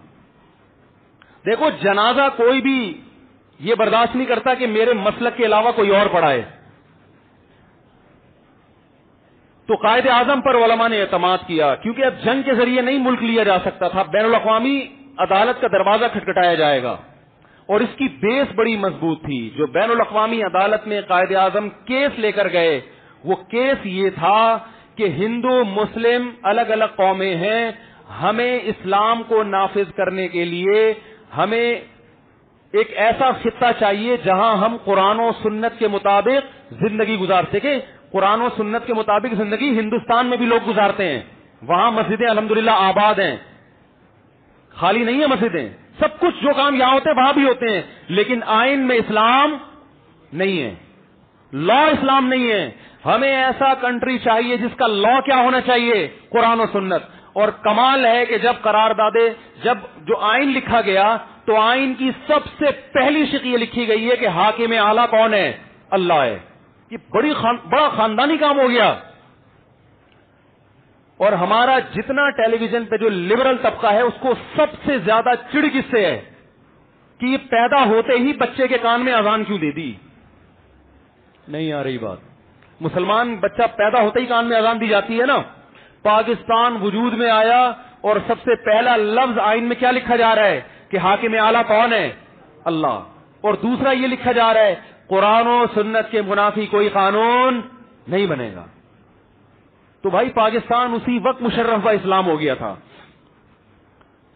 देखो, जनाजा कोई भी ये बर्दाश्त नहीं करता कि मेरे मसलक के अलावा कोई और पढ़ाए। तो कायद आज़म पर वलमा ने एतमाद किया, क्योंकि अब जंग के ज़रिए नहीं मुल्क लिया जा सकता था। बैन अवी अदालत का दरवाज़ा खटखटाया जाएगा। और इसकी बेस बड़ी मज़बूत थी, जो बैन अवी अदालत में कायद आज़म केस लेकर गए वो केस ये था कि हिंदू, मुस्लिम अलग अलग कौमें हैं, हमें इस्लाम को नाफिज करने के लिए हमें एक ऐसा खिता चाहिए जहाँ हम कुरान और सुन्नत के मुताबिक ज़िंदगी गुजार सके। कुरान और सुन्नत के मुताबिक ज़िंदगी हिंदुस्तान में भी लोग गुजारते हैं। वहाँ मस्जिदें अलहमदुल्ला आबाद हैं। खाली नहीं है मस्जिदें। सब कुछ जो काम यहाँ होते हैं, वहाँ भी होते हैं। लेकिन आइन में इस्लाम नहीं है। लॉ इस्लाम नहीं है। हमें ऐसा कंट्री चाहिए जिसका लॉ क्या होना चाहिए? कुरान और सुन्नत। और कमाल है कि जब करार करारदादे जब जो आइन लिखा गया तो आइन की सबसे पहली शिक ये लिखी गई है कि हाके में आला कौन है? अल्लाह है। ये बड़ी खान, बड़ा खानदानी काम हो गया। और हमारा जितना टेलीविज़न पे जो लिबरल तबका है उसको सबसे ज़्यादा चिड़ किससे है? कि ये पैदा होते ही बच्चे के कान में अजान क्यों दे दी? नहीं आ रही बात। मुसलमान बच्चा पैदा होते ही कान में अजान दी जाती है ना? पाकिस्तान वजूद में आया और सबसे पहला लफ्ज आइन में क्या लिखा जा रहा है? कि हाकिम आला कौन है? अल्लाह। और दूसरा ये लिखा जा रहा है कुरान और सुन्नत के मुनाफी कोई कानून नहीं बनेगा। तो भाई पाकिस्तान उसी वक्त मुशर्रफ का इस्लाम हो गया था।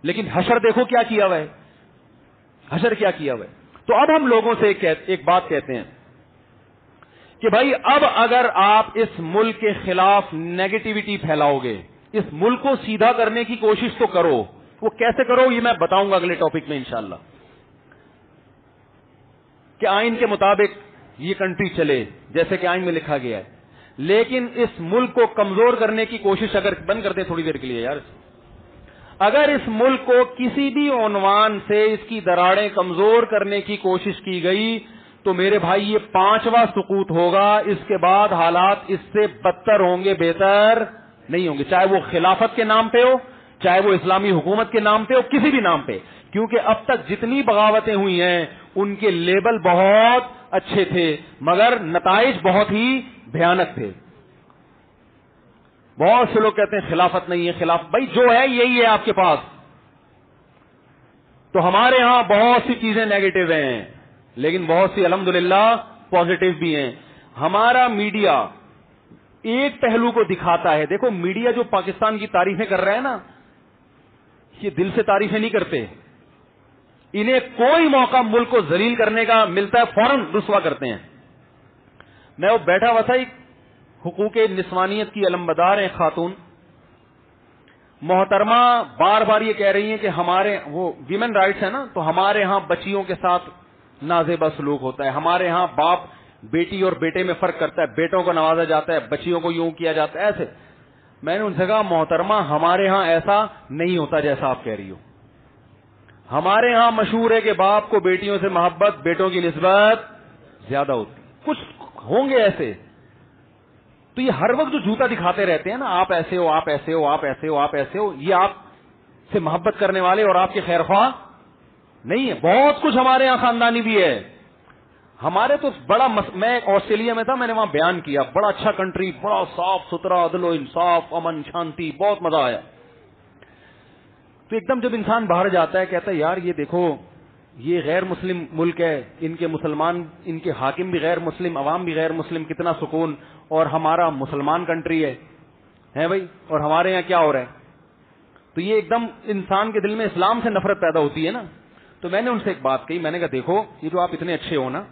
लेकिन हशर देखो क्या किया हुआ है? हशर क्या किया हुआ है? तो अब हम लोगों से एक, एक बात कहते हैं। कि भाई, अब अगर आप इस मुल्क के खिलाफ नेगेटिविटी फैलाओगे, इस मुल्क को सीधा करने की कोशिश तो करो। वो कैसे करो, ये मैं बताऊँगा अगले टॉपिक में इंशाला कि आइन के मुताबिक ये कंट्री चले, जैसे कि आइन में लिखा गया है। लेकिन इस मुल्क को कमज़ोर करने की कोशिश अगर बंद कर दे थोड़ी देर के लिए यार। अगर इस मुल्क को किसी भी उनवान से इसकी दराड़ें कमज़ोर करने की कोशिश की गई तो मेरे भाई, ये पांचवा सुकूत होगा। इसके बाद हालात इससे बदतर होंगे, बेहतर नहीं होंगे। चाहे वो खिलाफत के नाम पे हो, चाहे वो इस्लामी हुकूमत के नाम पे हो, किसी भी नाम पे। क्योंकि अब तक जितनी बगावतें हुई हैं, उनके लेबल बहुत अच्छे थे, मगर नतज बहुत ही भयानक थे। बहुत से लोग कहते हैं, खिलाफत नहीं है, खिलाफ। भाई, जो है, यही है आपके पास। तो हमारे यहाँ बहुत सी चीज़ें नेगेटिव हैं। लेकिन बहुत सी अलहमदुल्ला पॉजिटिव भी हैं। हमारा मीडिया एक पहलू को दिखाता है। देखो मीडिया जो पाकिस्तान की तारीफें कर रहा है ना, ये दिल से तारीफें नहीं करते। इन्हें कोई मौका मुल्क को जलील करने का मिलता है, फ़ौरन रुसवा करते हैं। मैं वो बैठा हुआ था, एक हुकूक निस्वानियत की अलमबदार हैं, खातून। मोहतरमा बार बार ये कह रही हैं कि हमारे, वो वीमेन राइट्स है ना तो हमारे यहाँ बच्चियों के साथ नाजेबा सलूक होता है। हमारे यहाँ बाप, बेटी और बेटे में फ़र्क करता है। बेटों को नवाजा जाता है, बच्चियों को यूँ किया जाता है। ऐसे, मैंने उनसे कहा, मोहतरमा, हमारे यहाँ ऐसा नहीं होता जैसा आप कह रही हो। हमारे यहाँ मशहूर है कि बाप को बेटियों से मोहब्बत, बेटों की नस्बत ज़्यादा होती कुछ होंगे ऐसे। तो ये हर वक्त जो जूता दिखाते रहते हैं ना, आप ऐसे हो, आप ऐसे हो, आप ऐसे हो, आप ऐसे हो, ये आप से मोहब्बत करने वाले और आपके खैर ख्वाह नहीं है बहुत कुछ हमारे यहाँ खानदानी भी है। हमारे तो बड़ा मस... मैं ऑस्ट्रेलिया में था, मैंने वहाँ बयान किया, बड़ा अच्छा कंट्री बड़ा साफ़ सुथरा अदलो इंसाफ, अमन, शांति, बहुत मज़ा आया। तो एकदम जब इंसान बाहर जाता है, कहता है, यार, ये देखो, ये गैर मुस्लिम मुल्क है, इनके मुसलमान, इनके हाकिम भी गैर मुस्लिम, अवाम भी गैर मुस्लिम, कितना सुकून, और हमारा मुसलमान कंट्री है। है भाई? और हमारे यहाँ क्या हो रहा है? तो ये एकदम इंसान के दिल में इस्लाम से नफरत पैदा होती है ना। तो मैंने उनसे एक बात कही, मैंने कहा, देखो, ये जो आप इतने अच्छे हो ना,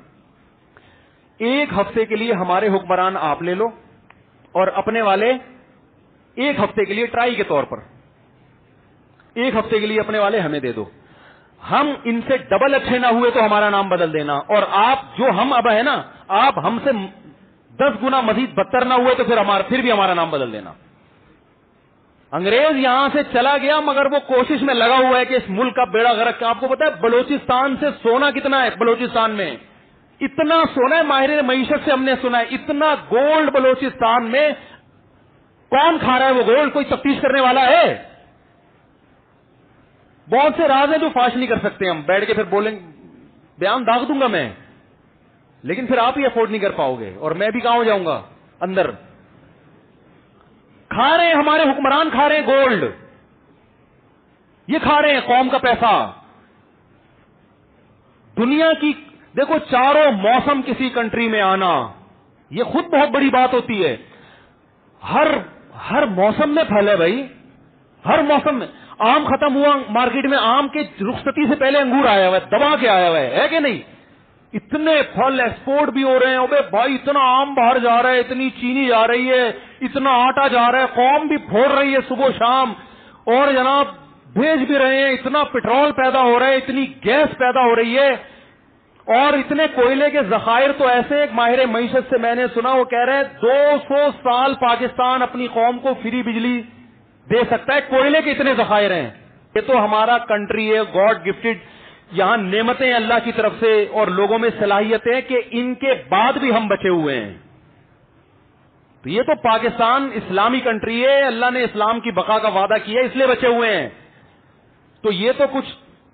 एक हफ़्ते के लिए हमारे हुक्मरान आप ले लो और अपने वाले एक हफ़्ते के लिए ट्राई के तौर पर। एक हफ़्ते के लिए अपने वाले हमें दे दो। हम इनसे डबल अच्छे ना हुए तो हमारा नाम बदल देना। और आप जो हम अब है ना, आप हमसे दस गुना मजीद बदतर ना हुए तो फिर हमारा फिर भी हमारा नाम बदल देना। अंग्रेज़ यहाँ से चला गया, मगर वो कोशिश में लगा हुआ है कि इस मुल्क का बेड़ा गर्क आपको पता है, बलोचिस्तान से सोना कितना है बलोचिस्तान में? इतना सोना है, माहिर मीशत से हमने सुना है, इतना गोल्ड बलोचिस्तान में, कौन खा रहा है वो गोल्ड? कोई तफ्तीश करने वाला है? बहुत से राज हैं जो फाश नहीं कर सकते, हम बैठ के फिर बोलेंगे, बयान दाग दूँगा मैं, लेकिन फिर आप ही अफोर्ड नहीं कर पाओगे, और मैं भी कहा जाऊँगा, अंदर। खा रहे हैं हमारे हुक्मरान खा रहे हैं गोल्ड। ये खा रहे हैं कौम का पैसा। दुनिया की देखो चारों मौसम किसी कंट्री में आना ये खुद बहुत बड़ी बात होती है। हर हर मौसम में फैले भाई। हर मौसम में आम खत्म हुआ मार्केट में आम के रुखसती से पहले अंगूर आया हुआ है दबा के आया हुआ है, है कि नहीं? इतने फल एक्सपोर्ट भी हो रहे हैं। भाई, इतना आम बाहर जा रहा है, इतनी चीनी जा रही है, इतना आटा जा रहा है, कौम भी फोड़ रही है सुबह शाम। और जनाब, भेज भी रहे हैं, इतना पेट्रोल पैदा हो रहा है, इतनी गैस पैदा हो रही है। और इतने कोयले के जखायर तो ऐसे एक माहिर मीशत से मैंने सुना, वो कह रहे हैं 200 साल पाकिस्तान अपनी कौम को फ्री बिजली दे सकता है। कोयले के इतने जखायर हैं। ये तो हमारा कंट्री है गॉड गिफ्टेड यहाँ नेमतें अल्लाह की तरफ़ से और लोगों में सलाहियतें कि इनके बाद भी हम बचे हुए हैं। तो ये तो पाकिस्तान इस्लामी कंट्री है, अल्लाह ने इस्लाम की बका का वादा किया, इसलिए बचे हुए हैं। तो ये तो कुछ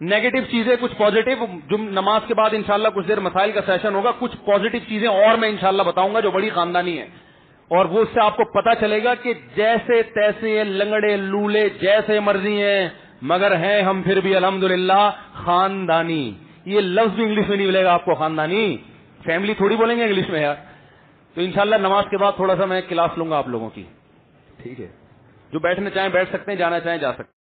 नेगेटिव चीज़ें, कुछ पॉजिटिव जो नमाज़ के बाद इंशाल्लाह कुछ देर मसाइल का सेशन होगा, कुछ पॉजिटिव चीज़ें और मैं इंशाला बताऊँगा जो बड़ी खानदानी है। और वो उससे आपको पता चलेगा कि जैसे तैसे लंगड़े लूले, जैसे मर्ज़ी हैं मगर हैं हम फिर भी अलहमदुल्ला खानदानी। ये लफ्ज भी इंग्लिश में नहीं मिलेगा आपको, खानदानी। फैमिली थोड़ी बोलेंगे इंग्लिश में, यार। तो इनशाला नमाज़ के बाद थोड़ा सा मैं क्लास लूँगा आप लोगों की। ठीक है? जो बैठने चाहें बैठ सकते हैं, जाना चाहें, जा सकते हैं।